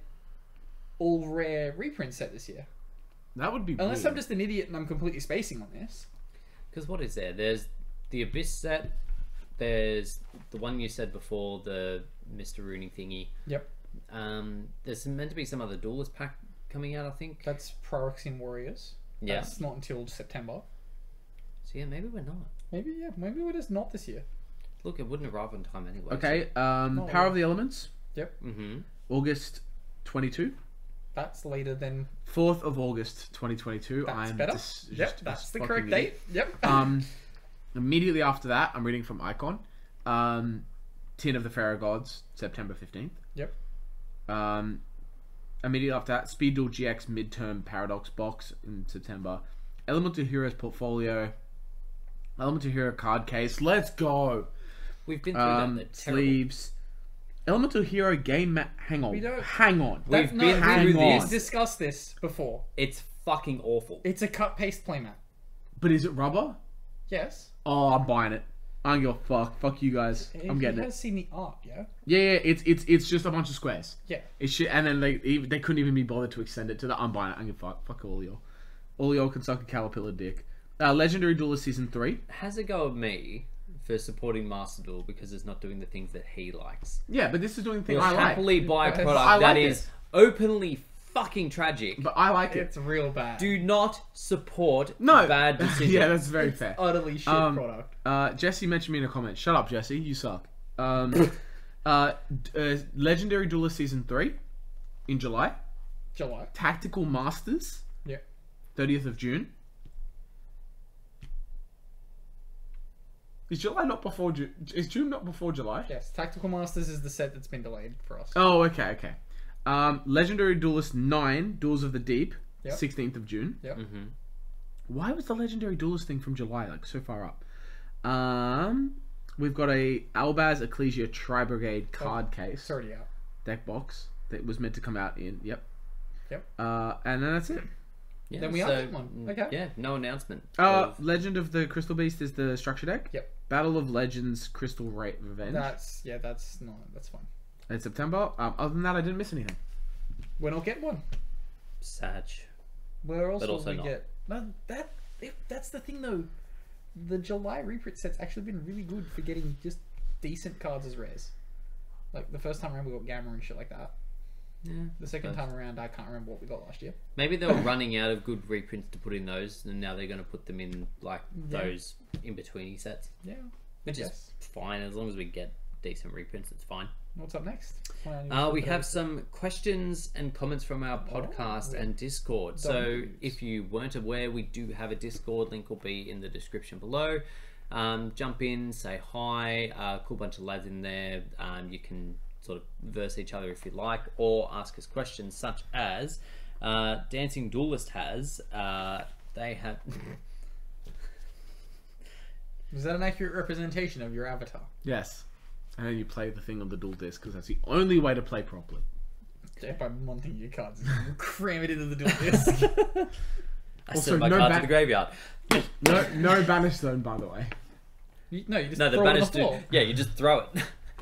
all rare reprint set this year. That would be. Unless weird. I'm just an idiot and I'm completely spacing on this. Because what is there? There's the Abyss set. There's the one you said before, the Mister Rooney thingy. Yep. Um, there's meant to be some other duelist pack coming out, I think. That's Proxine Warriors. Yeah. That's not until September. So yeah, maybe we're not. Maybe yeah. Maybe we're just not this year. Look, it wouldn't arrive on time anyway. Okay, um, Oh, Power yeah. of the Elements, Yep. Mm-hmm. August 22. That's later than. 4th of August 2022. That's I'm better. dis- yep. just- That's just the fucking correct idiot. date. Yep. Um, immediately after that, I'm reading from Icon. Um, Tin of the Pharaoh Gods, September 15th. Yep. Um, immediately after that, Speed Duel GX Midterm Paradox box in September. Elemental Heroes portfolio. Elemental Hero card case. Let's go. We've been through Um, that. They're sleeves. Elemental Hero game. Ma- hang on. We don't- Hang on. We've That- been hang through on. this. discussed this before. It's fucking awful. It's a cut paste playmat. But is it rubber? Yes. Oh, I'm buying it. I don't give a fuck. Fuck you guys. I'm getting you it. guys seen the art, yeah? Yeah, yeah. It's it's it's just a bunch of squares. Yeah. It's shit, and then they they couldn't even be bothered to extend it to the. I'm buying it. I can fuck fuck all y'all. All y'all can suck a caterpillar dick. Uh, Legendary Duelist season three. Has a go of me for supporting Master Duel because it's not doing the things that he likes. Yeah, but this is doing the thing We'll I like. happily buy a But I product like that it. is openly fucking tragic. But I like it. It's real bad. Do not support No. bad decisions. yeah, that's very it's fair. utterly shit Um, product. Uh, Jesse mentioned me in a comment. Shut up, Jesse. You suck. Um, uh, uh, Legendary Duelist season three in July. July. Tactical Masters. Yeah. 30th of June. Is July not before June? Is June not before July? Yes, Tactical Masters is the set that's been delayed for us. Oh, okay, okay. Um, Legendary Duelist 9, Duels of the Deep, Yep. 16th of June. Yep. Mhm. Why was the Legendary Duelist thing from July like so far up? Um, we've got a Albaz Ecclesia Tri Brigade card case It's already out. deck box that was meant to come out in. Yep. Yep. Uh, and then that's it. Yeah, Then we are so, getting one. mm, Okay. Yeah, no announcement. Uh, of- Legend of the Crystal Beast is the structure deck. Yep. Battle of Legends Crystal Ra- Revenge That's yeah, that's not that's fine. In September. Um, other than that, I didn't miss anything. We're not getting one. Sag. Where else But will also we not. get? No, that if, that's the thing though. The July reprint set's actually been really good for getting just decent cards as rares. Like the first time around, we got Gamma and shit like that. Yeah. The second time around, I can't remember what we got last year. Maybe they were running out of good reprints to put in those, and now they're going to put them in like Yeah. those in between sets, Yeah. which is fine as long as we get decent reprints. It's fine. What's up next? Uh, we have some questions and comments from our podcast we and Discord. So, don't. if you weren't aware, we do have a Discord. Link will be in the description below. Um, jump in, say hi. Uh, cool bunch of lads in there. Um, you can sort of verse each other if you like, or ask us questions such as uh, Dancing Duelist has. Uh, they have. Is that an accurate representation of your avatar? Yes. And then you play the thing on the dual disc because that's the only way to play properly. Yeah, by mounting your cards, you cram it into the dual disc. I Also, sent my no card ba- to the graveyard. No, no banish zone, by the way. You- no, you just No, the throw it on the banished. floor Yeah, you just throw it.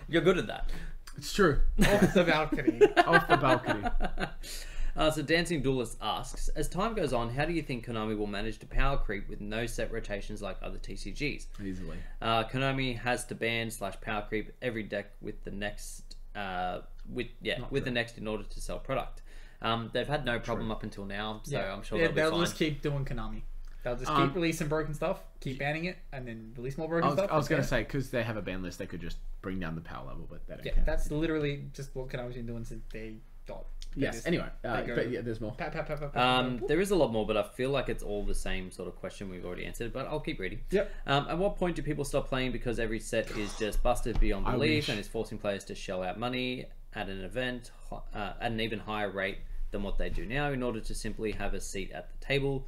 You're good at that. It's true. off the balcony. Off the balcony. Uh, so Dancing Duelist asks, as time goes on, how do you think Konami will manage to power creep with no set rotations like other TCGs? Easily. Uh, Konami has to ban slash power creep every deck with the next, uh, with yeah, Not with true. the next in order to sell product. Um, they've had no problem up until now, so yeah, I'm sure yeah, they'll, they'll be fine. just keep doing Konami. They'll just Um, keep releasing broken stuff, keep banning it, and then release more broken I was, stuff. I was okay. going to say, because they have a ban list, they could just bring down the power level, but don't Yeah, that's literally just what Konami's been doing since they got. Yes, anyway. Uh, but yeah, there's more. Pat, pat, pat, pat, pat, Um, there is a lot more, but I feel like it's all the same sort of question we've already answered. But I'll keep reading. Yep. Um, at what point do people stop playing because every set is just busted beyond belief and is forcing players to shell out money at an event uh, at an even higher rate than what they do now in order to simply have a seat at the table?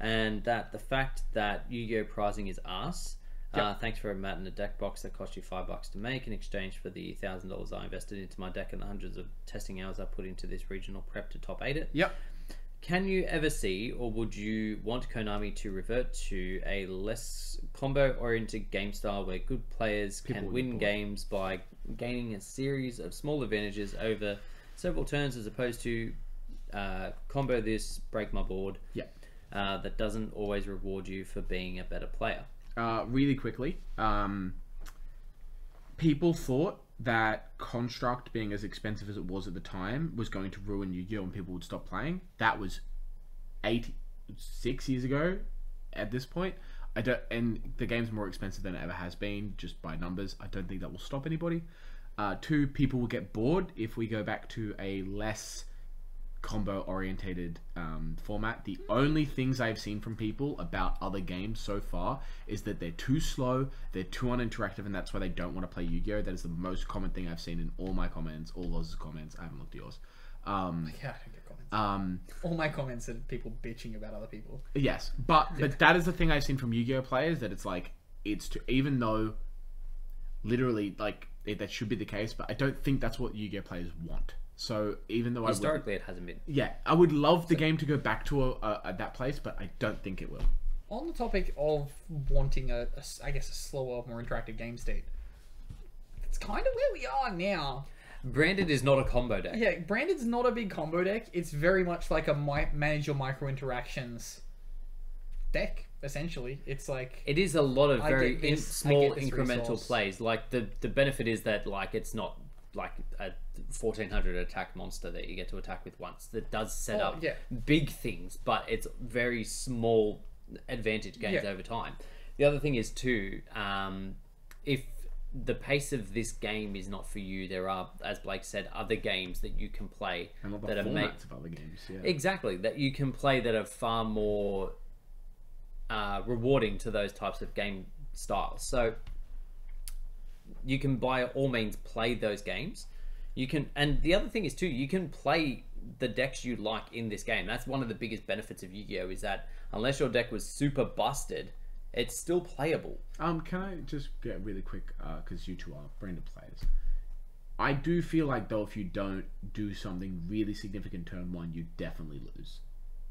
And that the fact that Yu-Gi-Oh prizing is ass. Uh, thanks for a mat and a deck box that cost you five bucks to make in exchange for the thousand dollars I invested into my deck and the hundreds of testing hours I put into this regional prep to top eight it. Yep. Can you ever see, or would you want Konami to revert to a less combo-oriented game style where good players People can win games by gaining a series of small advantages over several turns, as opposed to uh, combo this, break my board? Yeah. uh, that doesn't always reward you for being a better player. Uh, really quickly, um, people thought that Construct being as expensive as it was at the time was going to ruin Yu-Gi-Oh and people would stop playing. That was eight, six years ago. At this point, I don't, and the game's more expensive than it ever has been, just by numbers. I don't think that will stop anybody. Uh, two, people will get bored if we go back to a less combo orientated um, format. The only things I've seen from people about other games so far is that they're too slow, they're too uninteractive, and that's why they don't want to play Yu Gi Oh! That is the most common thing I've seen in all my comments, all those comments. I haven't looked at yours. Um, Yeah, I don't get comments. um, All my comments are people bitching about other people. Yes, but but that is the thing I've seen from Yu-Gi-Oh players that it's like it's to even though literally like it, that should be the case, but I don't think that's what Yu-Gi-Oh players want. So even though I would, Historically, it hasn't been. yeah, I would love the game to go back to a, a, a, that place, but I don't think it will. On the topic of wanting a, a s- I guess, a slower, more interactive game state, it's kind of where we are now. Branded is not a combo deck. Yeah, Branded's not a big combo deck. It's very much like a mi- manage your micro interactions deck. Essentially, it's like It is a lot of very get in, small incremental resource. plays. Like the the benefit is that like it's not like a 1400 attack monster that you get to attack with once. That does set Oh, up yeah. big things, but it's very small advantage gains Yeah. over time. The other thing is too, um, if the pace of this game is not for you, there are, as Blake said, other games that you can play And that are formats made of other games. Yeah. Exactly, that you can play that are far more uh, rewarding to those types of game styles. So you can by all means play those games. You can, and the other thing is too, you can play the decks you like in this game. That's one of the biggest benefits of Yu-Gi-Oh is that unless your deck was super busted, it's still playable. Um, can I just get really quick because you two are branded players. I do feel like though if you don't do something really significant turn one, you definitely lose.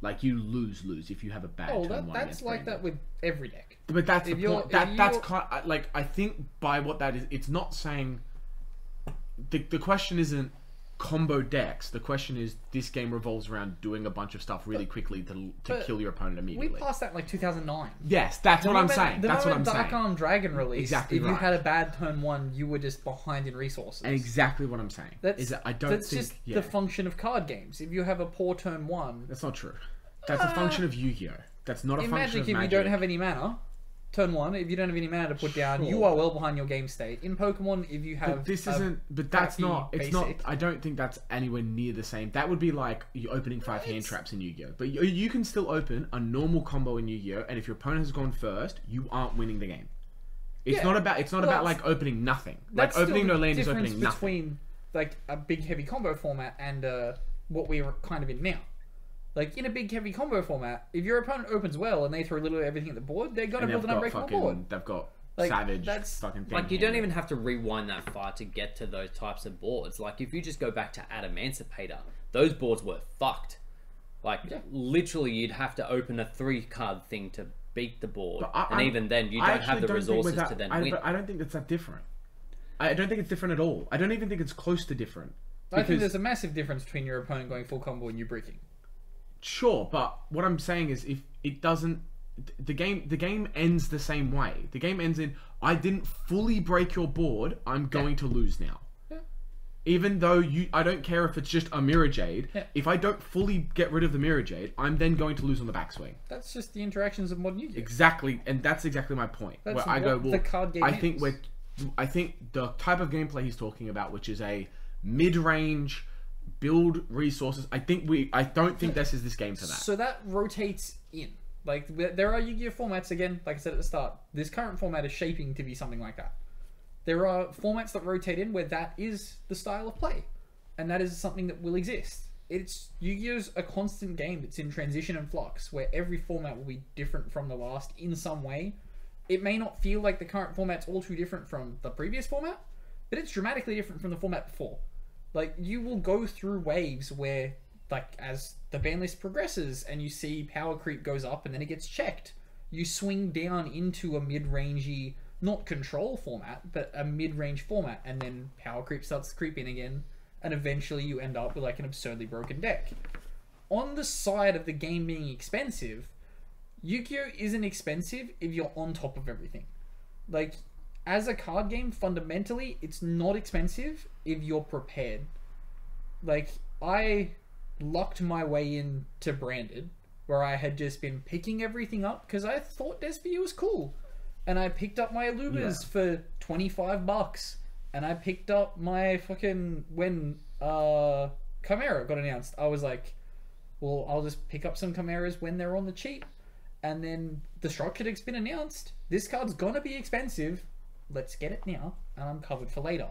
Like you lose lose if you have a bad oh, turn that, one. that's like branded. that with every deck. But that's If the point. That that's kind I- like I think by what that is, it's not saying. The the question isn't combo decks. The question is this game revolves around doing a bunch of stuff really quickly to to kill your opponent immediately. We passed that in like 2009. yes, that's what I'm saying. The That's what I'm moment Dark saying. Arm Dragon released, Exactly if you had a bad turn one, you were just behind in resources. Exactly what I'm saying. That's is that I don't that's think just yeah, the function of card games. If you have a poor turn one, that's not true. That's a function of Yu-Gi-Oh. That's not a in function Magic, of if Magic. you don't have any mana, turn one. If you don't have any mana to put down, you are well behind your game state. In Pokemon, if you have But this a- isn't. But that's crappy not. It's basic- not. I don't think that's anywhere near the same. That would be like you opening five hand traps in Yu-Gi-Oh. But you, you can still open a normal combo in Yu-Gi-Oh. And if your opponent has gone first, you aren't winning the game. It's Yeah. not about. It's not Well, about like opening nothing. Like That's still opening the no land is difference opening nothing. between like a big heavy combo format and uh, what we're kind of in now. Like in a big heavy combo format, if your opponent opens well and they throw literally everything at the board, they're gonna And build they've an got unbreakable fucking. board. They've got Like, savage. that's- fucking thing Like you don't even have to rewind that far to get to those types of boards. Like if you just go back to Adamancipator, those boards were fucked. Like Yeah. literally, you'd have to open a three card thing to beat the board, But I- and I'm- even then, you don't have the don't think resources with that- to then I, win. but I don't think it's that different. I don't think it's different at all. I don't even think it's close to different. I think there's a massive difference between your opponent going full combo and you breaking. Sure, but what I'm saying is if it doesn't the game the game ends the same way. The game ends in I didn't fully break your board, I'm going to lose now. Yeah. Even though you I don't care if it's just a Mirrorjade, Yeah. if I don't fully get rid of the Mirrorjade, I'm then going to lose on the backswing. That's just the interactions of modern Yu-Gi-Oh. Exactly, and that's exactly my point. That's where I go, well, the card game I think we're, I think the type of gameplay he's talking about, which is a mid-range build resources. I think we, I don't think this is this game for that. So that rotates in. Like there are Yu-Gi-Oh formats again. Like I said at the start, this current format is shaping to be something like that. There are formats that rotate in where that is the style of play, and that is something that will exist. It's Yu-Gi-Oh's a constant game that's in transition and flux, where every format will be different from the last in some way. It may not feel like the current format's all too different from the previous format, but it's dramatically different from the format before. Like you will go through waves where like as the ban list progresses and you see power creep goes up and then it gets checked, you swing down into a mid-rangey not control format, but a mid-range format and then power creep starts creeping again and eventually you end up with like an absurdly broken deck. On the side of the game being expensive, Yu-Gi-Oh isn't expensive if you're on top of everything. Like as a card game, fundamentally, it's not expensive if you're prepared. Like I locked my way in to branded, where I had just been picking everything up because I thought Despia was cool, and I picked up my Alubers Yeah. for twenty five bucks, and I picked up my fucking when uh Chimera got announced. I was like, well, I'll just pick up some Chimeras when they're on the cheap, and then the structure deck's been announced. This card's gonna be expensive. Let's get it now, and I'm covered for later.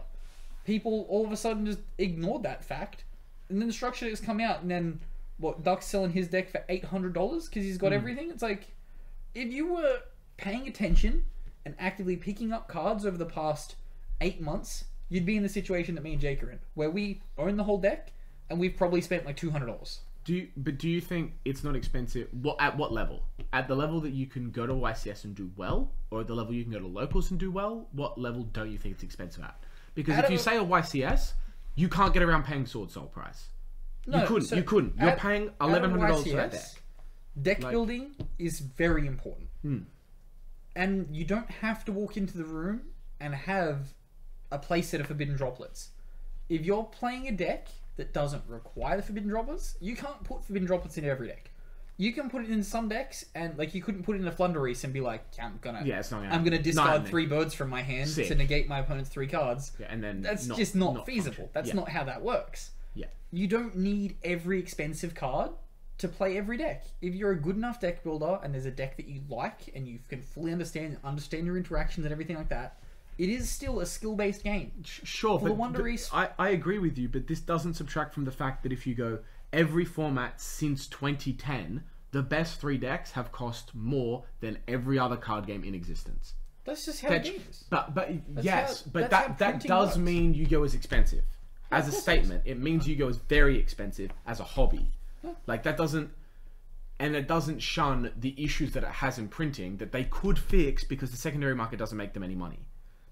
People all of a sudden just ignored that fact, and then the structure deck's come out, and then what? Duck's selling his deck for eight hundred dollars because he's got hmm. everything. It's like if you were paying attention and actively picking up cards over the past eight months, you'd be in the situation that me and Jake are in, where we own the whole deck and we've probably spent like two hundred dollars. Do you, but do you think it's not expensive? What at what level? At the level that you can go to YCS and do well, or at the level you can go to locals and do well? What level don't you think it's expensive at? Because At if you a- say a YCS, you can't get around paying Swordsoul price. No, you couldn't. so you couldn't. You're at- paying eleven hundred dollars for that deck. Deck Like- Hmm. building is very important. And you don't have to walk into the room and have a playset of forbidden droplets. If you're playing a deck that doesn't require the forbidden droplets, you can't put forbidden droplets in every deck. You can put it in some decks, and like you couldn't put it in a Floowandereeze and be like, I'm gonna, Yeah, it's not gonna I'm gonna discard three birds from my hand Sick. to negate my opponent's three cards. Yeah, and then That's not- just not, not feasible. function. That's Yeah. not how that works. Yeah. You don't need every expensive card to play every deck. If you're a good enough deck builder and there's a deck that you like and you can fully understand understand your interactions and everything like that, it is still a skill based game. Sure, For the but, Wonder East- I, I agree with you, but this doesn't subtract from the fact that if you go every format since 2010, the best three decks have cost more than every other card game in existence. That's just how That- the game. But but yes, how- but that that does works. mean Yu-Gi-Oh is expensive. As a it is. statement, it means Yu-Gi-Oh is very expensive as a hobby. Like that doesn't and it doesn't shun the issues that it has in printing that they could fix because the secondary market doesn't make them any money.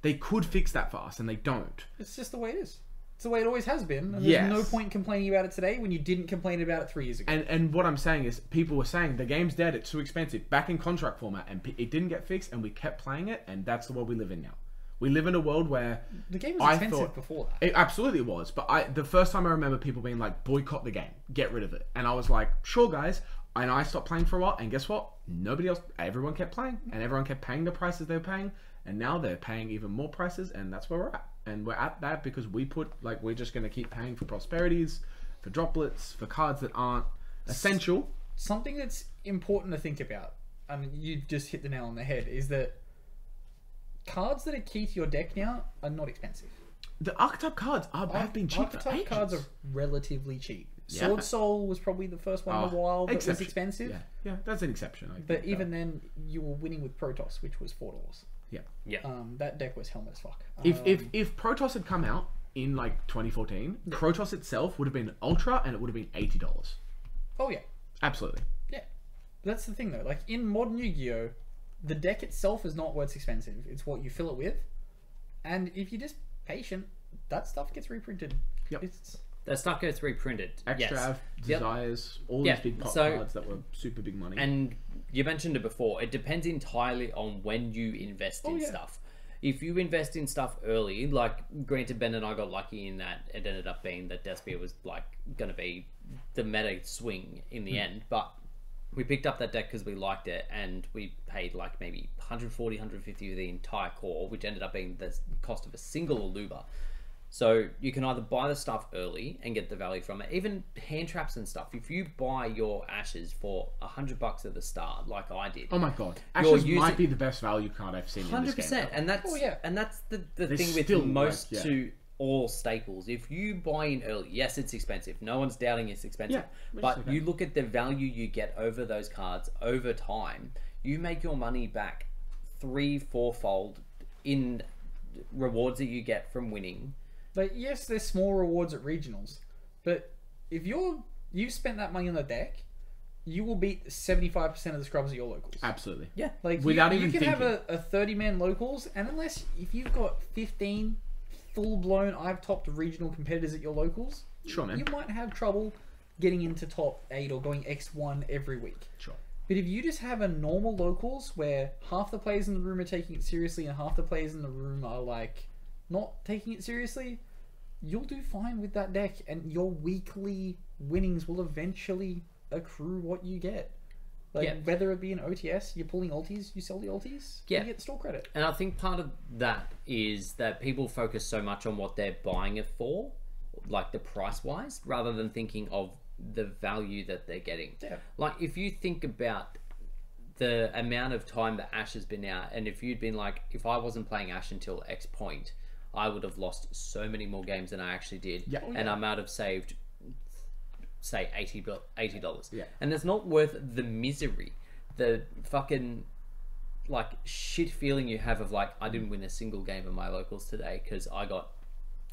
They could fix that for us and they don't. It's just the way it is. It's the way it always has been. And there's Yes. no point complaining about it today when you didn't complain about it three years ago. And and what I'm saying is, people were saying the game's dead. It's too expensive. Back in contract format, and it didn't get fixed, and we kept playing it, and that's the world we live in now. We live in a world where the game was I expensive thought- before that. it absolutely was. But I the first time I remember people being like, boycott the game, get rid of it, and I was like, sure, guys. And I stopped playing for a while, and guess what? Nobody else, everyone kept playing, and everyone kept paying the prices they were paying, and now they're paying even more prices, and that's where we're at. And we're at that because we put like we're just going to keep paying for prosperities, for droplets, for cards that aren't essential. Something that's important to think about, and you just hit the nail on the head, is that cards that are key to your deck now are not expensive. The archetype cards are, have been cheap for Archetype cards are relatively cheap. Yeah. Swordsoul was probably the first one in a Oh, while that was exception. expensive. Yeah, yeah, that's an exception. I But think, uh, even then, you were winning with Protoss, which was four dollars. Yeah. Yeah. Um, that deck was helmet as fuck. If Um, if if Protoss had come out in like 2014, Protoss itself would have been ultra, and it would have been eighty dollars. oh yeah, Absolutely. yeah, that's the thing though. Like in modern Yu-Gi-Oh, the deck itself is not what's expensive. It's what you fill it with, and if you're just patient, that stuff gets reprinted. Yep. It's Stuff gets reprinted. Extra yes. Yep. desires, all Yeah, these big pop so- cards that were super big money. And you mentioned it before. It depends entirely on when you invest oh, in Oh, yeah. stuff. If you invest in stuff early, like granted, Ben and I got lucky in that it ended up being that Despia was like going to be the meta swing in the hmm. end, but we picked up that deck because we liked it and we paid like maybe 140 150 for the entire core which ended up being the cost of a single Aluber so you can either buy the stuff early and get the value from it even hand traps and stuff if you buy your ashes for a 100 bucks at the start like i did oh my god, You're Ashes might be the best value card I've seen in Hundred percent, and that's Oh, yeah. and that's the, the They thing with most like, yeah. to all staples. If you buy in early, yes, it's expensive. No one's doubting it's expensive. Yeah, but okay. you look at the value you get over those cards over time. You make your money back three, fourfold in rewards that you get from winning. Like yes, there's small rewards at regionals, but if you're you've spent that money on the deck, you will beat seventy five percent of the scrubs at your locals. Absolutely. Yeah, Like Without you, even you can have a, a thirty man locals, and unless if you've got fifteen full blown I've topped regional competitors at your locals, Sure, man. you might have trouble getting into top eight or going X one every week. Sure. But if you just have a normal locals where half the players in the room are taking it seriously and half the players in the room are like not taking it seriously, you'll do fine with that deck and your weekly winnings will eventually accrue what you get. Like Yeah. whether it be an OTS, you're pulling ultis, you sell the ultis, Yeah. you get the store credit. And I think part of that is that people focus so much on what they're buying it for, like the price wise, rather than thinking of the value that they're getting. Yeah. Like if you think about the amount of time that Ash has been out, and if you'd been like, if I wasn't playing Ash until X point, I would have lost so many more games than I actually did, Yeah. and I might have saved, say, eighty dollars. Yeah. and it's not worth the misery, the fucking like shit feeling you have of like I didn't win a single game of my locals today because I got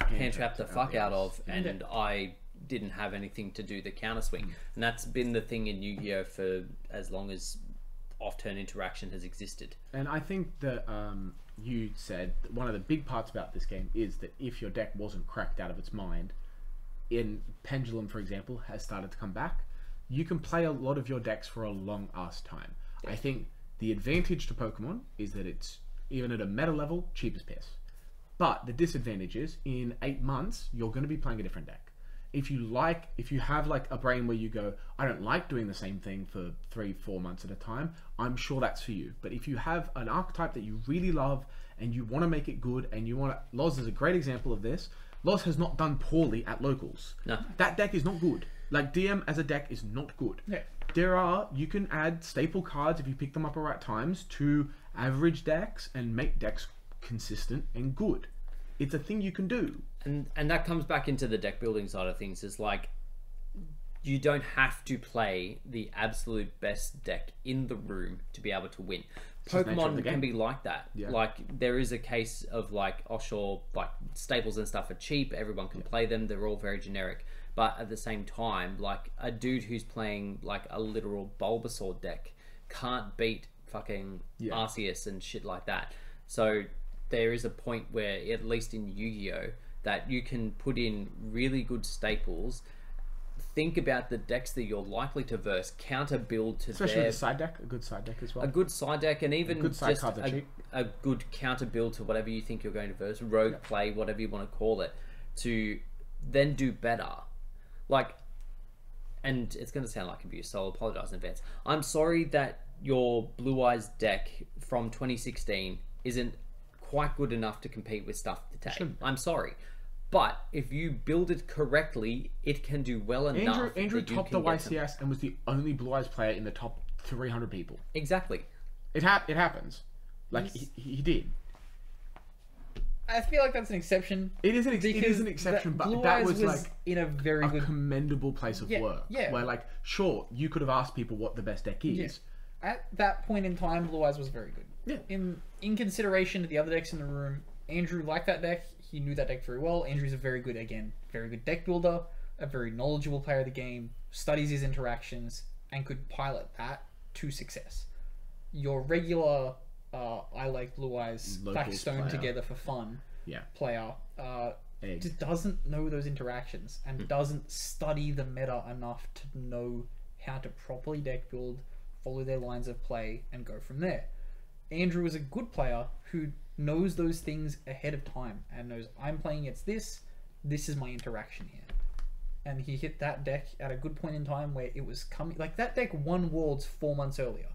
hand trapped the fuck out of and I didn't have anything to do the counter swing. And that's been the thing in Yu-Gi-Oh for as long as off-turn interaction has existed. And I think that um, you said one of the big parts about this game is that if your deck wasn't cracked out of its mind, in Pendulum, for example, has started to come back, you can play a lot of your decks for a long ass time. I think the advantage to Pokemon is that it's, even at a meta level, cheap as piss. But the disadvantage is, in eight months, you're going to be playing a different deck. If you like, if you have like a brain where you go, I don't like doing the same thing for three, four months at a time, I'm sure that's for you. But if you have an archetype that you really love and you want to make it good and you want to, Loz is a great example of this. Loz has not done poorly at locals. No. That deck is not good. Like DM as a deck is not good. Yeah. There are you can add staple cards if you pick them up at right times to average decks and make decks consistent and good. It's a thing you can do. And and that comes back into the deck building side of things is like you don't have to play the absolute best deck in the room to be able to win. just nature of Pokemon can be like that. Yeah. Like there is a case of like oh, offshore like staples and stuff are cheap, everyone can play them, they're all very generic. But at the same time, like a dude who's playing like a literal Bulbasaur deck can't beat fucking Yeah. Arceus and shit like that. So there is a point where, at least in Yu-Gi-Oh, that you can put in really good staples. Think about the decks that you're likely to verse, counter build to Especially their a side deck, a good side deck as well. a good side deck, and even good side just a, a good counter build to whatever you think you're going to verse, rogue play, whatever you want to call it, to then do better. Like, and it's going to sound like abuse, so I'll apologize in advance. I'm sorry that your Blue Eyes deck from 2016 isn't quite good enough to compete with stuff today. Shouldn't. I'm sorry. But if you build it correctly, it can do well enough. Andrew Andrew that you topped can the get some- YCS and was the only Blue Eyes player in the top 300 people. Exactly. It hap- it happens. Like he, he did. I feel like that's an exception. It is an ex- it because is an exception, that but Blue that Eyes was, like in a very a good commendable place of Yeah, work. yeah. Where like, sure, you could have asked people what the best deck is. at that point in time, Blue Eyes was very good. Yeah. In in consideration to the other decks in the room, Andrew liked that deck. He knew that deck very well. Andrew's a very good, again, very good deck builder, a very knowledgeable player of the game, studies his interactions, and could pilot that to success. Your regular, uh, I like Blue Eyes, Locals back stone player. together for fun Yeah. player, uh, just doesn't know those interactions and doesn't study the meta enough to know how to properly deck build, follow their lines of play, and go from there. Andrew is a good player who knows those things ahead of time and knows I'm playing against this, this is my interaction here. And he hit that deck at a good point in time where it was coming. Like that deck won Worlds four months earlier.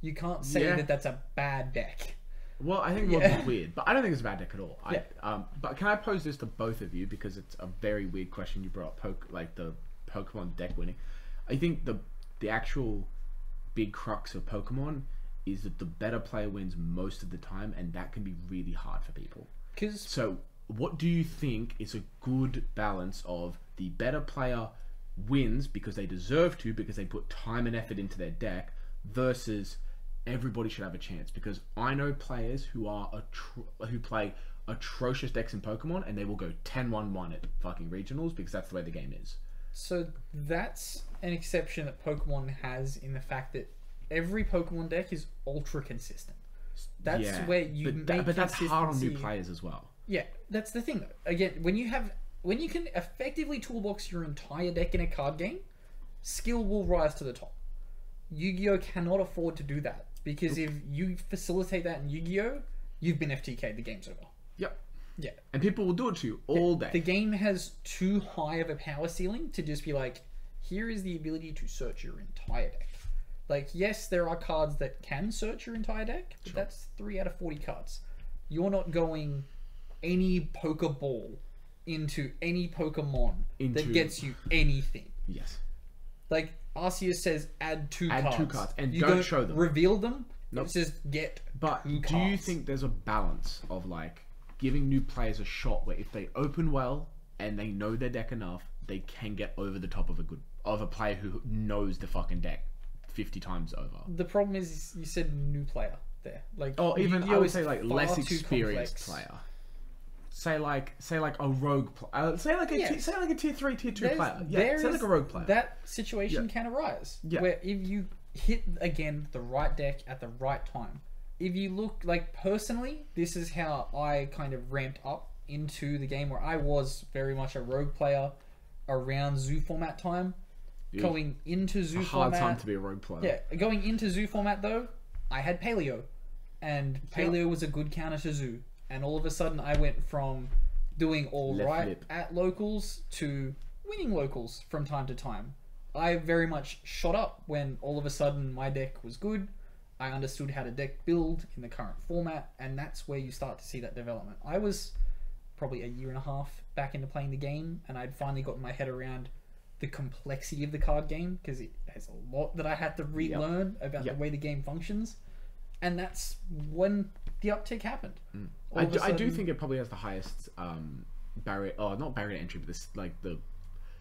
You can't say Yeah. that that's a bad deck. Well, I think Yeah. Weird, but I don't think it's a bad deck at all. Yeah. I, um, but can I pose this to both of you because it's a very weird question you brought up, poke, like the Pokemon deck winning. I think the the actual big crux of Pokemon is that the better player wins most of the time, and that can be really hard for people. Because So, what do you think is a good balance of the better player wins because they deserve to because they put time and effort into their deck versus everybody should have a chance because I know players who are atro- who play atrocious decks in Pokemon and they will go 10-1-1 at fucking regionals because that's the way the game is. So that's an exception that Pokemon has in the fact that every Pokemon deck is ultra consistent. That's Yeah, where you but, make that, but that's hard on new players as well. Yeah, that's the thing. Again, when you have when you can effectively toolbox your entire deck in a card game, skill will rise to the top. Yu-Gi-Oh cannot afford to do that because if you facilitate that in Yu-Gi-Oh, you've been FTK'd. The game's over. Yep. Yeah. And people will do it to you all day. The game has too high of a power ceiling to just be like, here is the ability to search your entire deck. Like, yes, there are cards that can search your entire deck, but that's three out of 40 cards. You're not going any Pokeball into any Pokemon Into- that gets you anything. yes. Like, Arceus says, add two Add cards. two cards, and you don't show them. Reveal them. Nope. It says get But do you think there's a balance of like giving new players a shot where if they open well and they know their deck enough, they can get over the top of a good of a player who knows the fucking deck fifty times over. the problem is you said new player there. Like, Or even I would say like less experienced player. Say like say like a rogue player. Uh, say like a Yeah. t- say like a tier three, tier two There's- player. Yeah, there say like a rogue player. That situation Yeah. can arise. Yeah. Where if you hit again the right deck at the right time. If you look like personally, this is how I kind of ramped up into the game where I was very much a rogue player around zoo format time. Yeah. Going into zoo a hard format. time to be a rogue player. Yeah, going into zoo format though, I had paleo, and paleo was a good counter to zoo. And all of a sudden, I went from doing all Left right flip. at locals to winning locals from time to time. I very much shot up when all of a sudden my deck was good. I understood how to deck build in the current format, and that's where you start to see that development. I was probably a year and a half back into playing the game, and I'd finally gotten my head around the complexity of the card game because it has a lot that I had to relearn about Yep. the way the game functions, and that's when the uptick happened. All I of a do, I do think it probably has the highest um, barrier. Oh, not barrier to entry, but this like the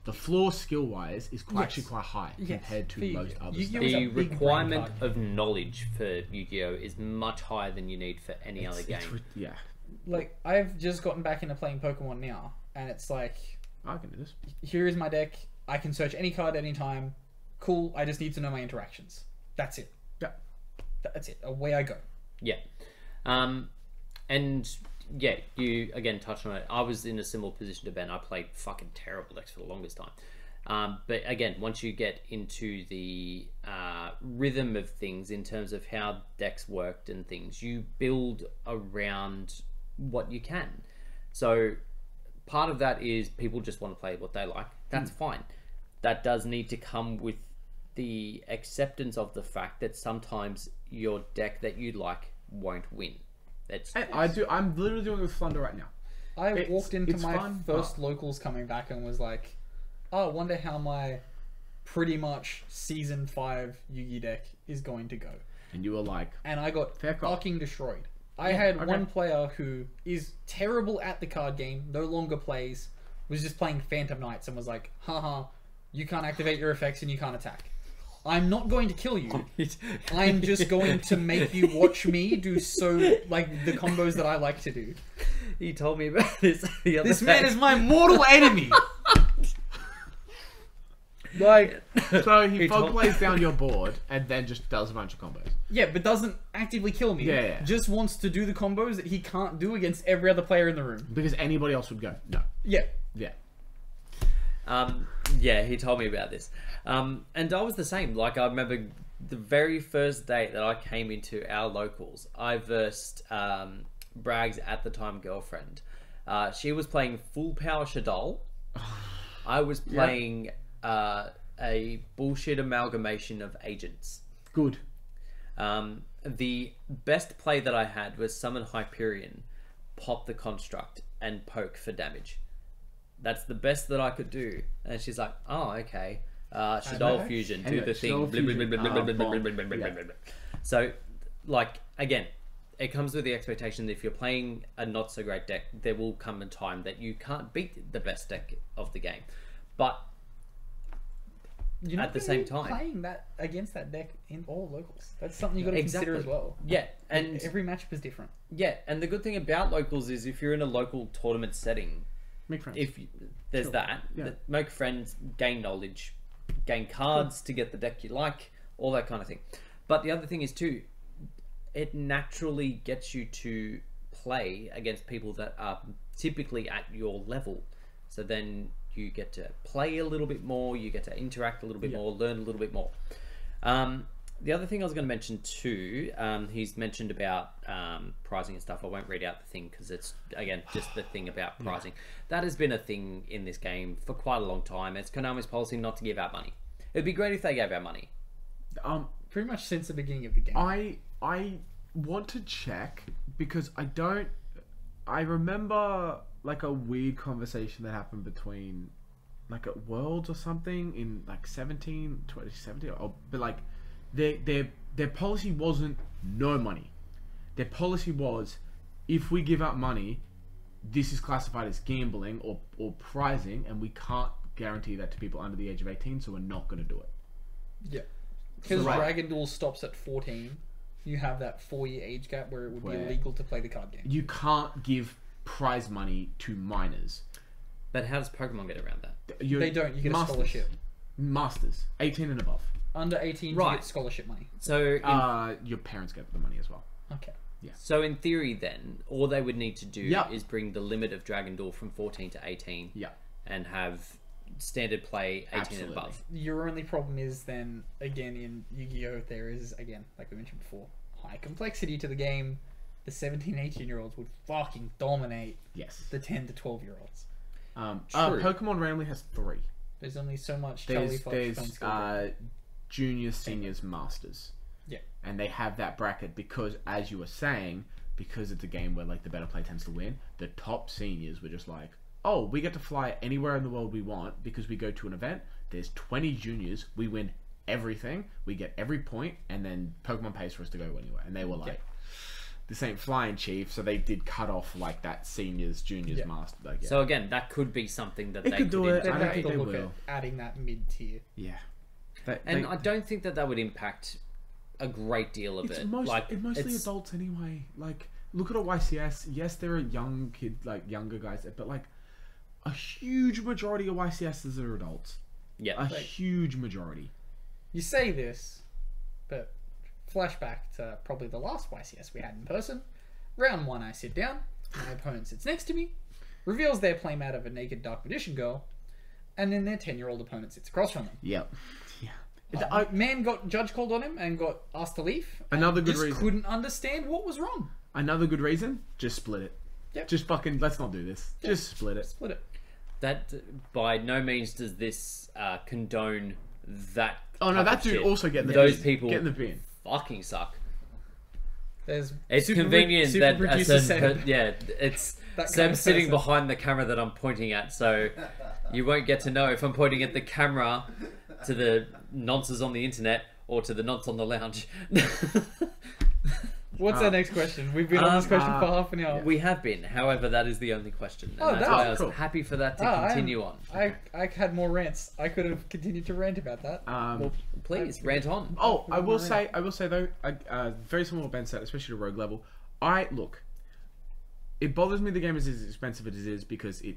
the floor skill wise is quite, Yes. actually quite high Yes. compared to The- most other you- stuff. you- The requirement of knowledge for Yu-Gi-Oh is much higher than you need for any other game. Re- yeah, like I've just gotten back into playing Pokemon now, and it's like I can do this. here is my deck. I can search any card anytime. Cool. I just need to know my interactions. That's it. Yeah. That's it. Away I go. Yeah. Um, and yeah, you again touched on it. I was in a similar position to Ben. I played fucking terrible decks for the longest time. Um, but again, once you get into the uh, rhythm of things in terms of how decks worked and things, you build around what you can. So part of that is people just want to play what they like. That's fine. That does need to come with the acceptance of the fact that sometimes your deck that you like won't win. That's And I do. I'm literally doing it with Thunder right now. I It's- walked into my fun, first but- locals coming back and was like, oh, I wonder how my pretty much season five Yugi deck is going to go. And you were like, And I got Fair call. fucking destroyed. I had okay. one player who is terrible at the card game, no longer plays, was just playing Phantom Knights and was like, haha, you can't activate your effects and you can't attack. I'm not going to kill you. I'm just going to make you watch me do so like the combos that I like to do. he told me about this the other This day. man is my mortal enemy. like so he, He fog told- plays down your board and then just does a bunch of combos. Yeah, but doesn't actively kill me. Yeah, yeah. Just wants to do the combos that he can't do against every other player in the room. Because anybody else would go, no. Yeah. Yeah. Um, yeah, he told me about this. Um, and I was the same. Like, I remember the very first day that I came into our locals, I versed um, Bragg's at the time girlfriend. Uh, she was playing full power Shaddoll. I was playing uh, a bullshit amalgamation of agents. Good. Um, the best play that I had was summon Hyperion, pop the construct, and poke for damage. That's the best that I could do. And she's like, "Oh, okay." Uh, Shaddoll know. fusion, do the thing. So, like again, it comes with the expectation that if you're playing a not so great deck, there will come a time that you can't beat the best deck of the game. But You're At the same time. playing that against that deck in all locals. That's something you got to Exactly. consider as well. yeah, and Every matchup is different. Yeah, and the good thing about locals is if you're in a local tournament setting, Make friends. if you, there's Sure. that, Yeah. make friends, gain knowledge, gain cards to get the deck you like, all that kind of thing. But the other thing is too, it naturally gets you to play against people that are typically at your level. So then you get to play a little bit more, you get to interact a little bit more, learn a little bit more. Um, The other thing I was going to mention too, um, he's mentioned about um, pricing and stuff. I won't read out the thing because it's again just the thing about pricing. That has been a thing in this game for quite a long time. It's Konami's policy not to give out money. It'd be great if they gave out money. Um, Pretty much since the beginning of the game. I I want to check because I don't. I remember like a weird conversation that happened between like at Worlds or something in like 17, 2017, or, but like their their their policy wasn't no money. Their policy was if we give out money, this is classified as gambling or or prizing, and we can't guarantee that to people under the age of 18, so we're not going to do it. Yeah. Because Right. Dragon Duel stops at 14, you have that four year age gap where it would Where- be illegal to play the card game. You can't give prize money to minors. But how does Pokemon get around that? You- They don't, you get a masters. scholarship. Masters, 18 and above. Under 18, you Right. get scholarship money. So, in, Uh, your parents get the money as well. Okay. Yeah. so in theory, then all they would need to do Yeah. is bring the limit of Dragon Duel from 14 to 18, Yeah. and have standard play 18 Absolutely. and above. Your only problem is then, again, in Yu Gi Oh!, there is, again, like we mentioned before, high complexity to the game. The 17, 18 year olds would fucking dominate Yes. the 10 to 12 year olds. Um, uh, Pokemon randomly has three. There's only so much Charlie There's Fox playing there's uh, juniors, seniors, masters. Yeah. And they have that bracket because, as you were saying, because it's a game where like the better player tends to win. The top seniors were just like, oh, we get to fly anywhere in the world we want because we go to an event. There's 20 juniors. We win everything. We get every point, and then Pokemon pays for us to go anywhere. And they were like, this ain't flying, chief. So they did cut off like that seniors, juniors, Yeah. master. Like, yeah. So again, that could be something that They they could do it. I They'd don't think they look will. at adding that mid tier. yeah. They- And they- I don't think that that would impact a great deal of It's it. most, like it's mostly it's- adults anyway. Like, look at a YCS. Yes, there are young kid, like younger guys, but like a huge majority of YCSs are adults. Yeah, A huge majority. You say this, but flashback to probably the last YCS we had in person. Round one, I sit down. My opponent sits next to me, reveals their playmat of a naked Dark Magician girl, and then their 10 year old opponent sits across from them. Yep. Yeah. It- Uh, man got judge called on him and got asked to leave. and Another good just reason. couldn't understand what was wrong. another good reason. Just split it. Yep. Just fucking. Let's not do this. Just split it. Split it. that by no means does this uh, condone that. Oh no, type that dude shit. also get the Those bin. people get in the bin. fucking suck. There's It's super- convenient super that a producer certain Seb. per- yeah, it's That kind Seb of sitting behind the camera that I'm pointing at, so you won't get to know if I'm pointing at the camera to the nonces on the internet or to the nonce on the lounge. What's our next question? We've been on this Um, question uh, for half an hour. we have been, however, that is the only question, and Oh, that's that- why I was cool. happy for that to Ah, I'm- continue on. I, I had more rants. I could have continued to rant about that. Um, Well, please rant on. Oh, I will Right. say, I will say though, I, uh, very similar to Ben said, especially to rogue level. I look, it bothers me the game is as expensive as it is because it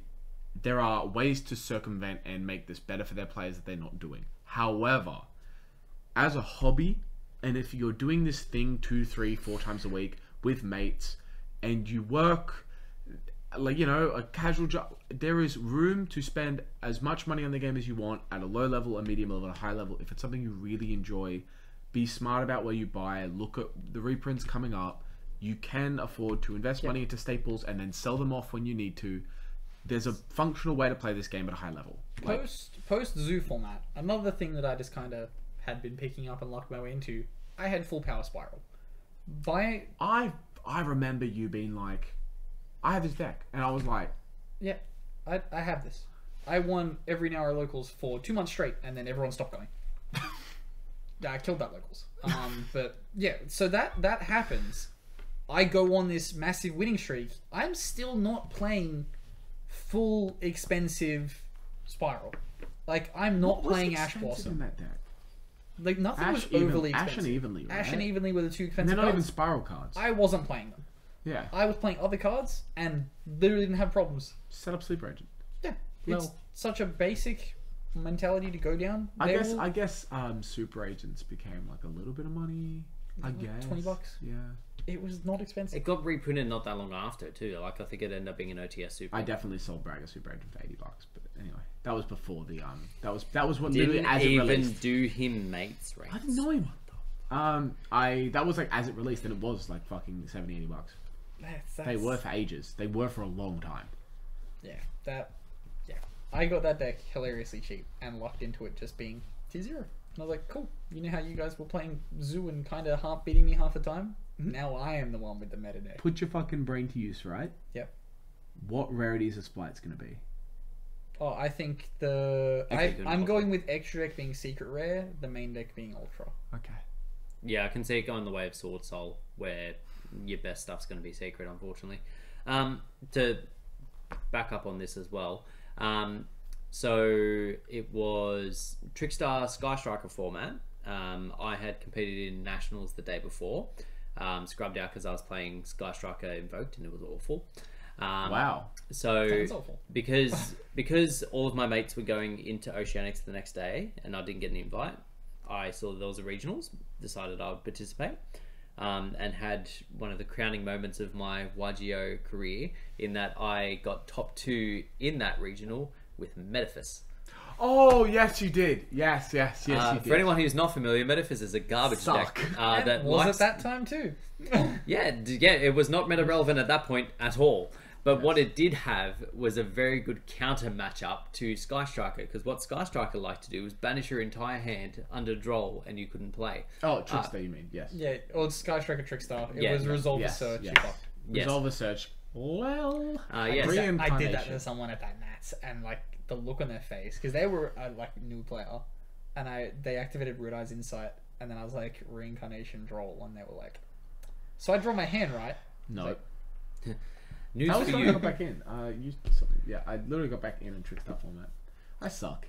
there are ways to circumvent and make this better for their players that they're not doing. However, as a hobby, and if you're doing this thing two, three, four times a week with mates, and you work like you know a casual job there is room to spend as much money on the game as you want at a low level a medium level a high level. If it's something you really enjoy be smart about where you buy look at the reprints coming up. You can afford to invest money into staples and then sell them off when you need to there's a functional way to play this game at a high level like, Post post zoo format. Another thing that I just kind of had been picking up and locked my way into. I had full power spiral. By i i remember you being like i have this deck and i was like yeah, I I have this. I won every now our locals for two months straight, and then everyone stopped going. Yeah, I killed that locals. Um, but yeah, so that that happens. I go on this massive winning streak. I'm still not playing full expensive spiral. Like I'm not what playing Ash expensive Blossom. in that deck Like nothing ash, was even, overly ash and evenly right? Ash and Evenly were the two and expensive they're not even spiral cards I wasn't playing them. yeah I was playing other cards and literally didn't have problems. set up sleeper agent Yeah, it's Well- such a basic mentality to go down. I guess I guess um, super agents became like a little bit of money. I Like guess 20 bucks? Yeah, it was not expensive. It got reprinted not that long after too. Like I think it ended up being an OTS super. I definitely sold Braga super agent for eighty bucks. But anyway, that was before the um. That was that was what literally didn't as it even released. do him mates I didn't know him. Though. Um, I that was like as it released, and it was like fucking 70, 80 bucks. That's, They were for ages. They were for a long time. Yeah, that. Yeah, I got that deck hilariously cheap and locked into it just being T zero. And I was like, cool. You know how you guys were playing Zoo and kind of half beating me half the time? Now I am the one with the metadata. Put your fucking brain to use, right? Yep. What rarities are Sprights gonna be? Oh, I think the Okay, I, good I'm enough. going with extra deck being secret rare, the main deck being ultra. Okay. Yeah, I can see it going the way of Swordsoul, where your best stuff's going to be secret, unfortunately. Um, to back up on this as well, um, so it was Trickstar Sky Striker format. Um, I had competed in nationals the day before, um, scrubbed out because I was playing Sky Striker Invoked and it was awful. Um, Wow. So awful. because because all of my mates were going into Oceanics the next day, and I didn't get an invite. I saw there was a regionals, decided I would participate, um, and had one of the crowning moments of my YGO career in that I got top two in that regional with Metaphys. Oh yes, you did. Yes, yes, yes, Uh, you did. for anyone who's not familiar, Metaphys is a garbage Suck. deck uh, that was likes it that time too? Yeah, yeah, it was not meta relevant at that point at all. But what it did have was a very good counter matchup to Sky Striker, because what Sky Striker liked to do was banish your entire hand under droll, and you couldn't play. oh, trickster, you mean? Yes. yeah, or Sky Striker Trickstar. It Yeah, was Resolve yes, the Search. yes. you. Yes. Resolve search. Well, Uh, yes. I did that to someone at that Nats, and like the look on their face because they were a like new player, and I they activated Root Eyes Insight, and then I was like reincarnation droll, and they were like, so I draw my hand right. No. News How was for I you. got back in? Uh, you something? Yeah, I literally got back in in trickstar format. I suck.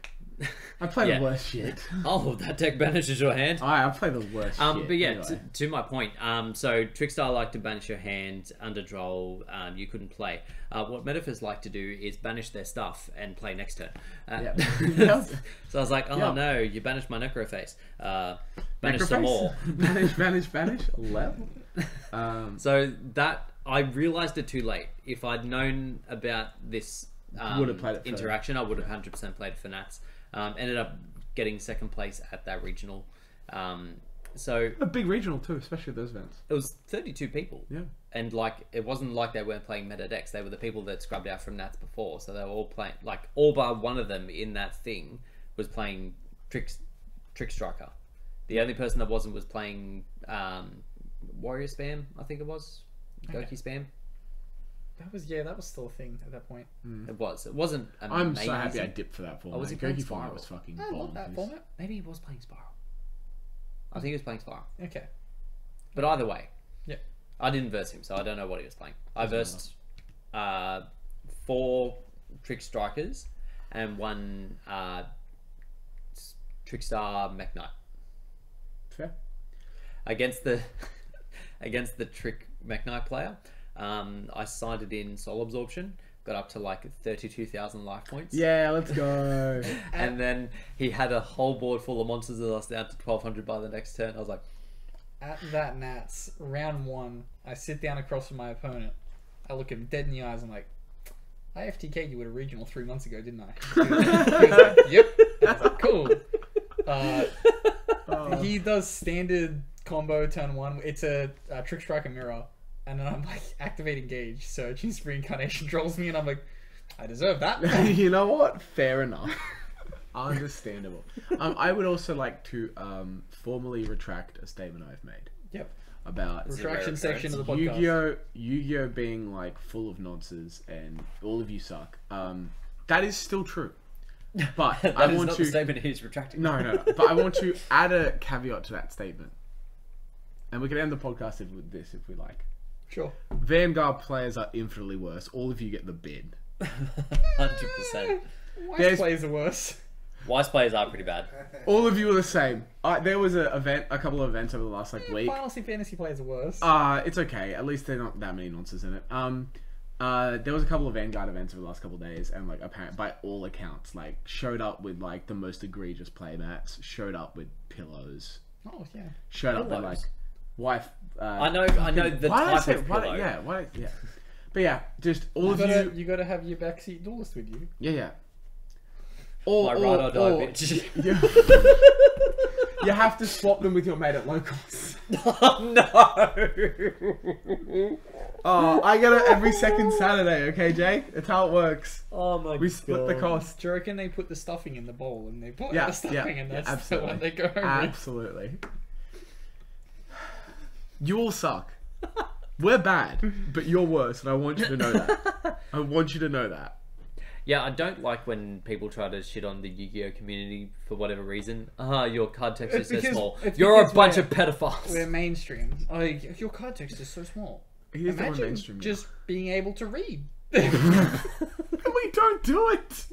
I play Yeah. the worst shit. Oh, that deck banishes your hand. I I play the worst Um, shit. but yeah, anyway. to my point. Um, so Trickstar like to banish your hand under droll. Um, you couldn't play. Uh, what Metaphys like to do is banish their stuff and play next turn. Uh, Yep. So I was like, oh Yep. no, you banished my Necroface. Uh, banish some more. banish, banish, banish. Level. Um, So that I realized it too late. If I'd known about this um, Would've played it interaction, I would have hundred percent played for Nats. Um, ended up getting second place at that regional. Um, so a big regional too, especially those events. it was thirty-two people, Yeah. and like it wasn't like they weren't playing meta decks. They were the people that scrubbed out from Nats before, so they were all playing. Like all but one of them in that thing was playing Trick Trick Striker. The only person that wasn't was playing um, Warrior Spam. I think it was Goki Spam. That was yeah, that was still a thing at that point. It was. It wasn't. Amazing. I'm so happy I dipped for that format. was he Goki playing format Spiral? was fucking I love that format. Maybe he was playing Spiral. I think he was playing Spiral. Okay, But either way, Yeah. I didn't verse him, so I don't know what he was playing. I versed uh, four Trick Strikers and one uh, s- Trickstar Mekk-Knight Fair. against the against the Trick Mekk-Knight player. Um, I sided in Soul Absorption, got up to like thirty-two thousand life points. Yeah, let's go. And then he had a whole board full of monsters and I was down to 1200 by the next turn. I was like, at that Nats round one, I sit down across from my opponent. I look him dead in the eyes. I'm like, I FTK'd you at a regional three months ago, didn't I? He was like, he was like, yep. I was like, cool. Uh, Oh. he does standard combo turn one. It's a, a trick striker mirror, and then I'm like activate engage, search, his reincarnation trolls me, and I'm like, I deserve that. you know what? Fair enough. Understandable. Um, I would also like to um, formally retract a statement I've made yep. about Is it rare Retraction section of the podcast. Yu-Gi-Oh! Yu-Gi-Oh! being like full of nonsense and all of you suck. Um, that is still true. But that I is want not to the statement he's retracting. no, no, no. But I want to add a caveat to that statement, and we can end the podcast with this if we like. Sure. Vanguard players are infinitely worse. All of you get the bid. 100%. Weiss There's- plays are worse. Weiss players are pretty bad. All of you are the same. Uh, there was a event, a couple of events over the last like week. Final Fantasy players are worse. Uh, it's okay. At least they're not that many nonsense in it. Um, uh, there was a couple of Vanguard events over the last couple of days, and like apparent by all accounts, like showed up with like the most egregious playmats, showed up with pillows, oh yeah. showed up with Pillows? like wife. Uh, I know, I know the why did I type say, of why, pillow. Yeah, why, yeah. But yeah, just all You of gotta, you. you gotta have your backseat duelist with you. Yeah, yeah. Or, My or, ride or die bitch. you, you have to swap them with your mate at locals. no! Oh, I get it every second Saturday, okay, Jake? That's how it works. Oh my god, We split the cost. Do you reckon they put the stuffing in the bowl and they put Yeah, the stuffing yeah, and yeah, absolutely. the one they go home with? Absolutely. You all suck. We're bad, but you're worse, and I want you to know that. I want you to know that. Yeah, I don't like when people try to shit on the Yu-Gi-Oh community for whatever reason. Ah, your card text It's is so because- small. it's You're a because bunch we're- of pedophiles. We're mainstream. Like your card text is so small. He is the one Imagine mainstream. now. just being able to read. we don't do it.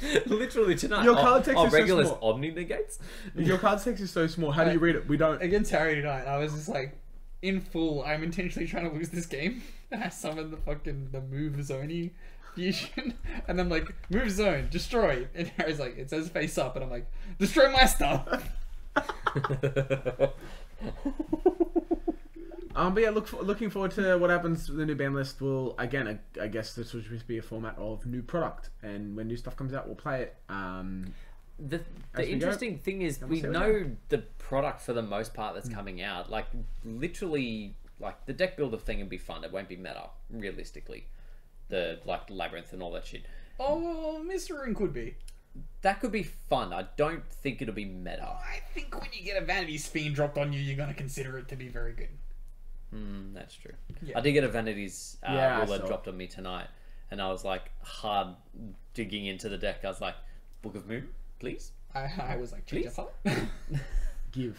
Literally tonight. Your oh, card text oh, is so Regulus small. Omni negates. Your card text is so small. How do you read it? We don't. Against Harry tonight, I was just like, in full, I'm intentionally trying to lose this game. And I summoned the fucking the move zony fusion, and I'm like, move zone, destroy. And Harry's like, it says face up, and I'm like, destroy my stuff. Um, but yeah, look for, looking forward to what happens with the new ban list. Will again, I, I guess this will just be a format of new product, and when new stuff comes out, we'll play it. Um, The, the we go. interesting thing is we'll we see what know the product for the most part that's coming out. Like literally, like the deck builder thing would be fun. It won't be meta, realistically. The like labyrinth and all that shit. oh, Mr. Rune could be. That could be fun. I don't think it'll be meta. I think when you get a Vanity Fiend dropped on you, you're gonna consider it to be very good. Mm, that's true. Yeah. I did get a vanities uh, Yeah, ruler dropped on me tonight, and I was like hard digging into the deck. I was like, Book of Moon, please. I, I was like, change Please? give,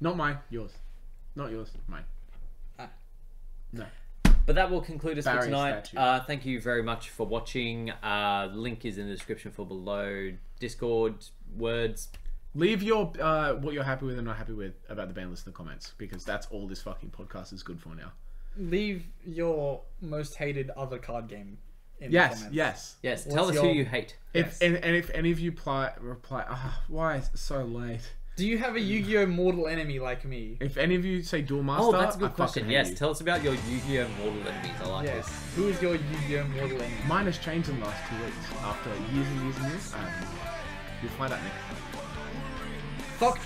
not mine, yours, not yours, mine. Ah. No. But that will conclude us for tonight. Uh, thank you very much for watching. Uh, link is in the description for below. Discord, words. Leave your uh, what you're happy with and not happy with about the ban list in the comments because that's all this fucking podcast is good for now. Leave your most hated other card game in the Yes, comments. yes. Yes, What's tell us your- who you hate. If Yes. and, and if any of you ply, reply, ah, why is it so late? Do you have a Yu-Gi-Oh mortal enemy like me? If any of you say Duel Master, Oh, that's a good fucking question. Yes, you. tell us about your Yu-Gi-Oh! Mortal enemies. I like Yes. this. Who is your Yu-Gi-Oh mortal enemy? Mine has changed in the last two weeks after years and years and years. Um, you'll find out next. Fuck.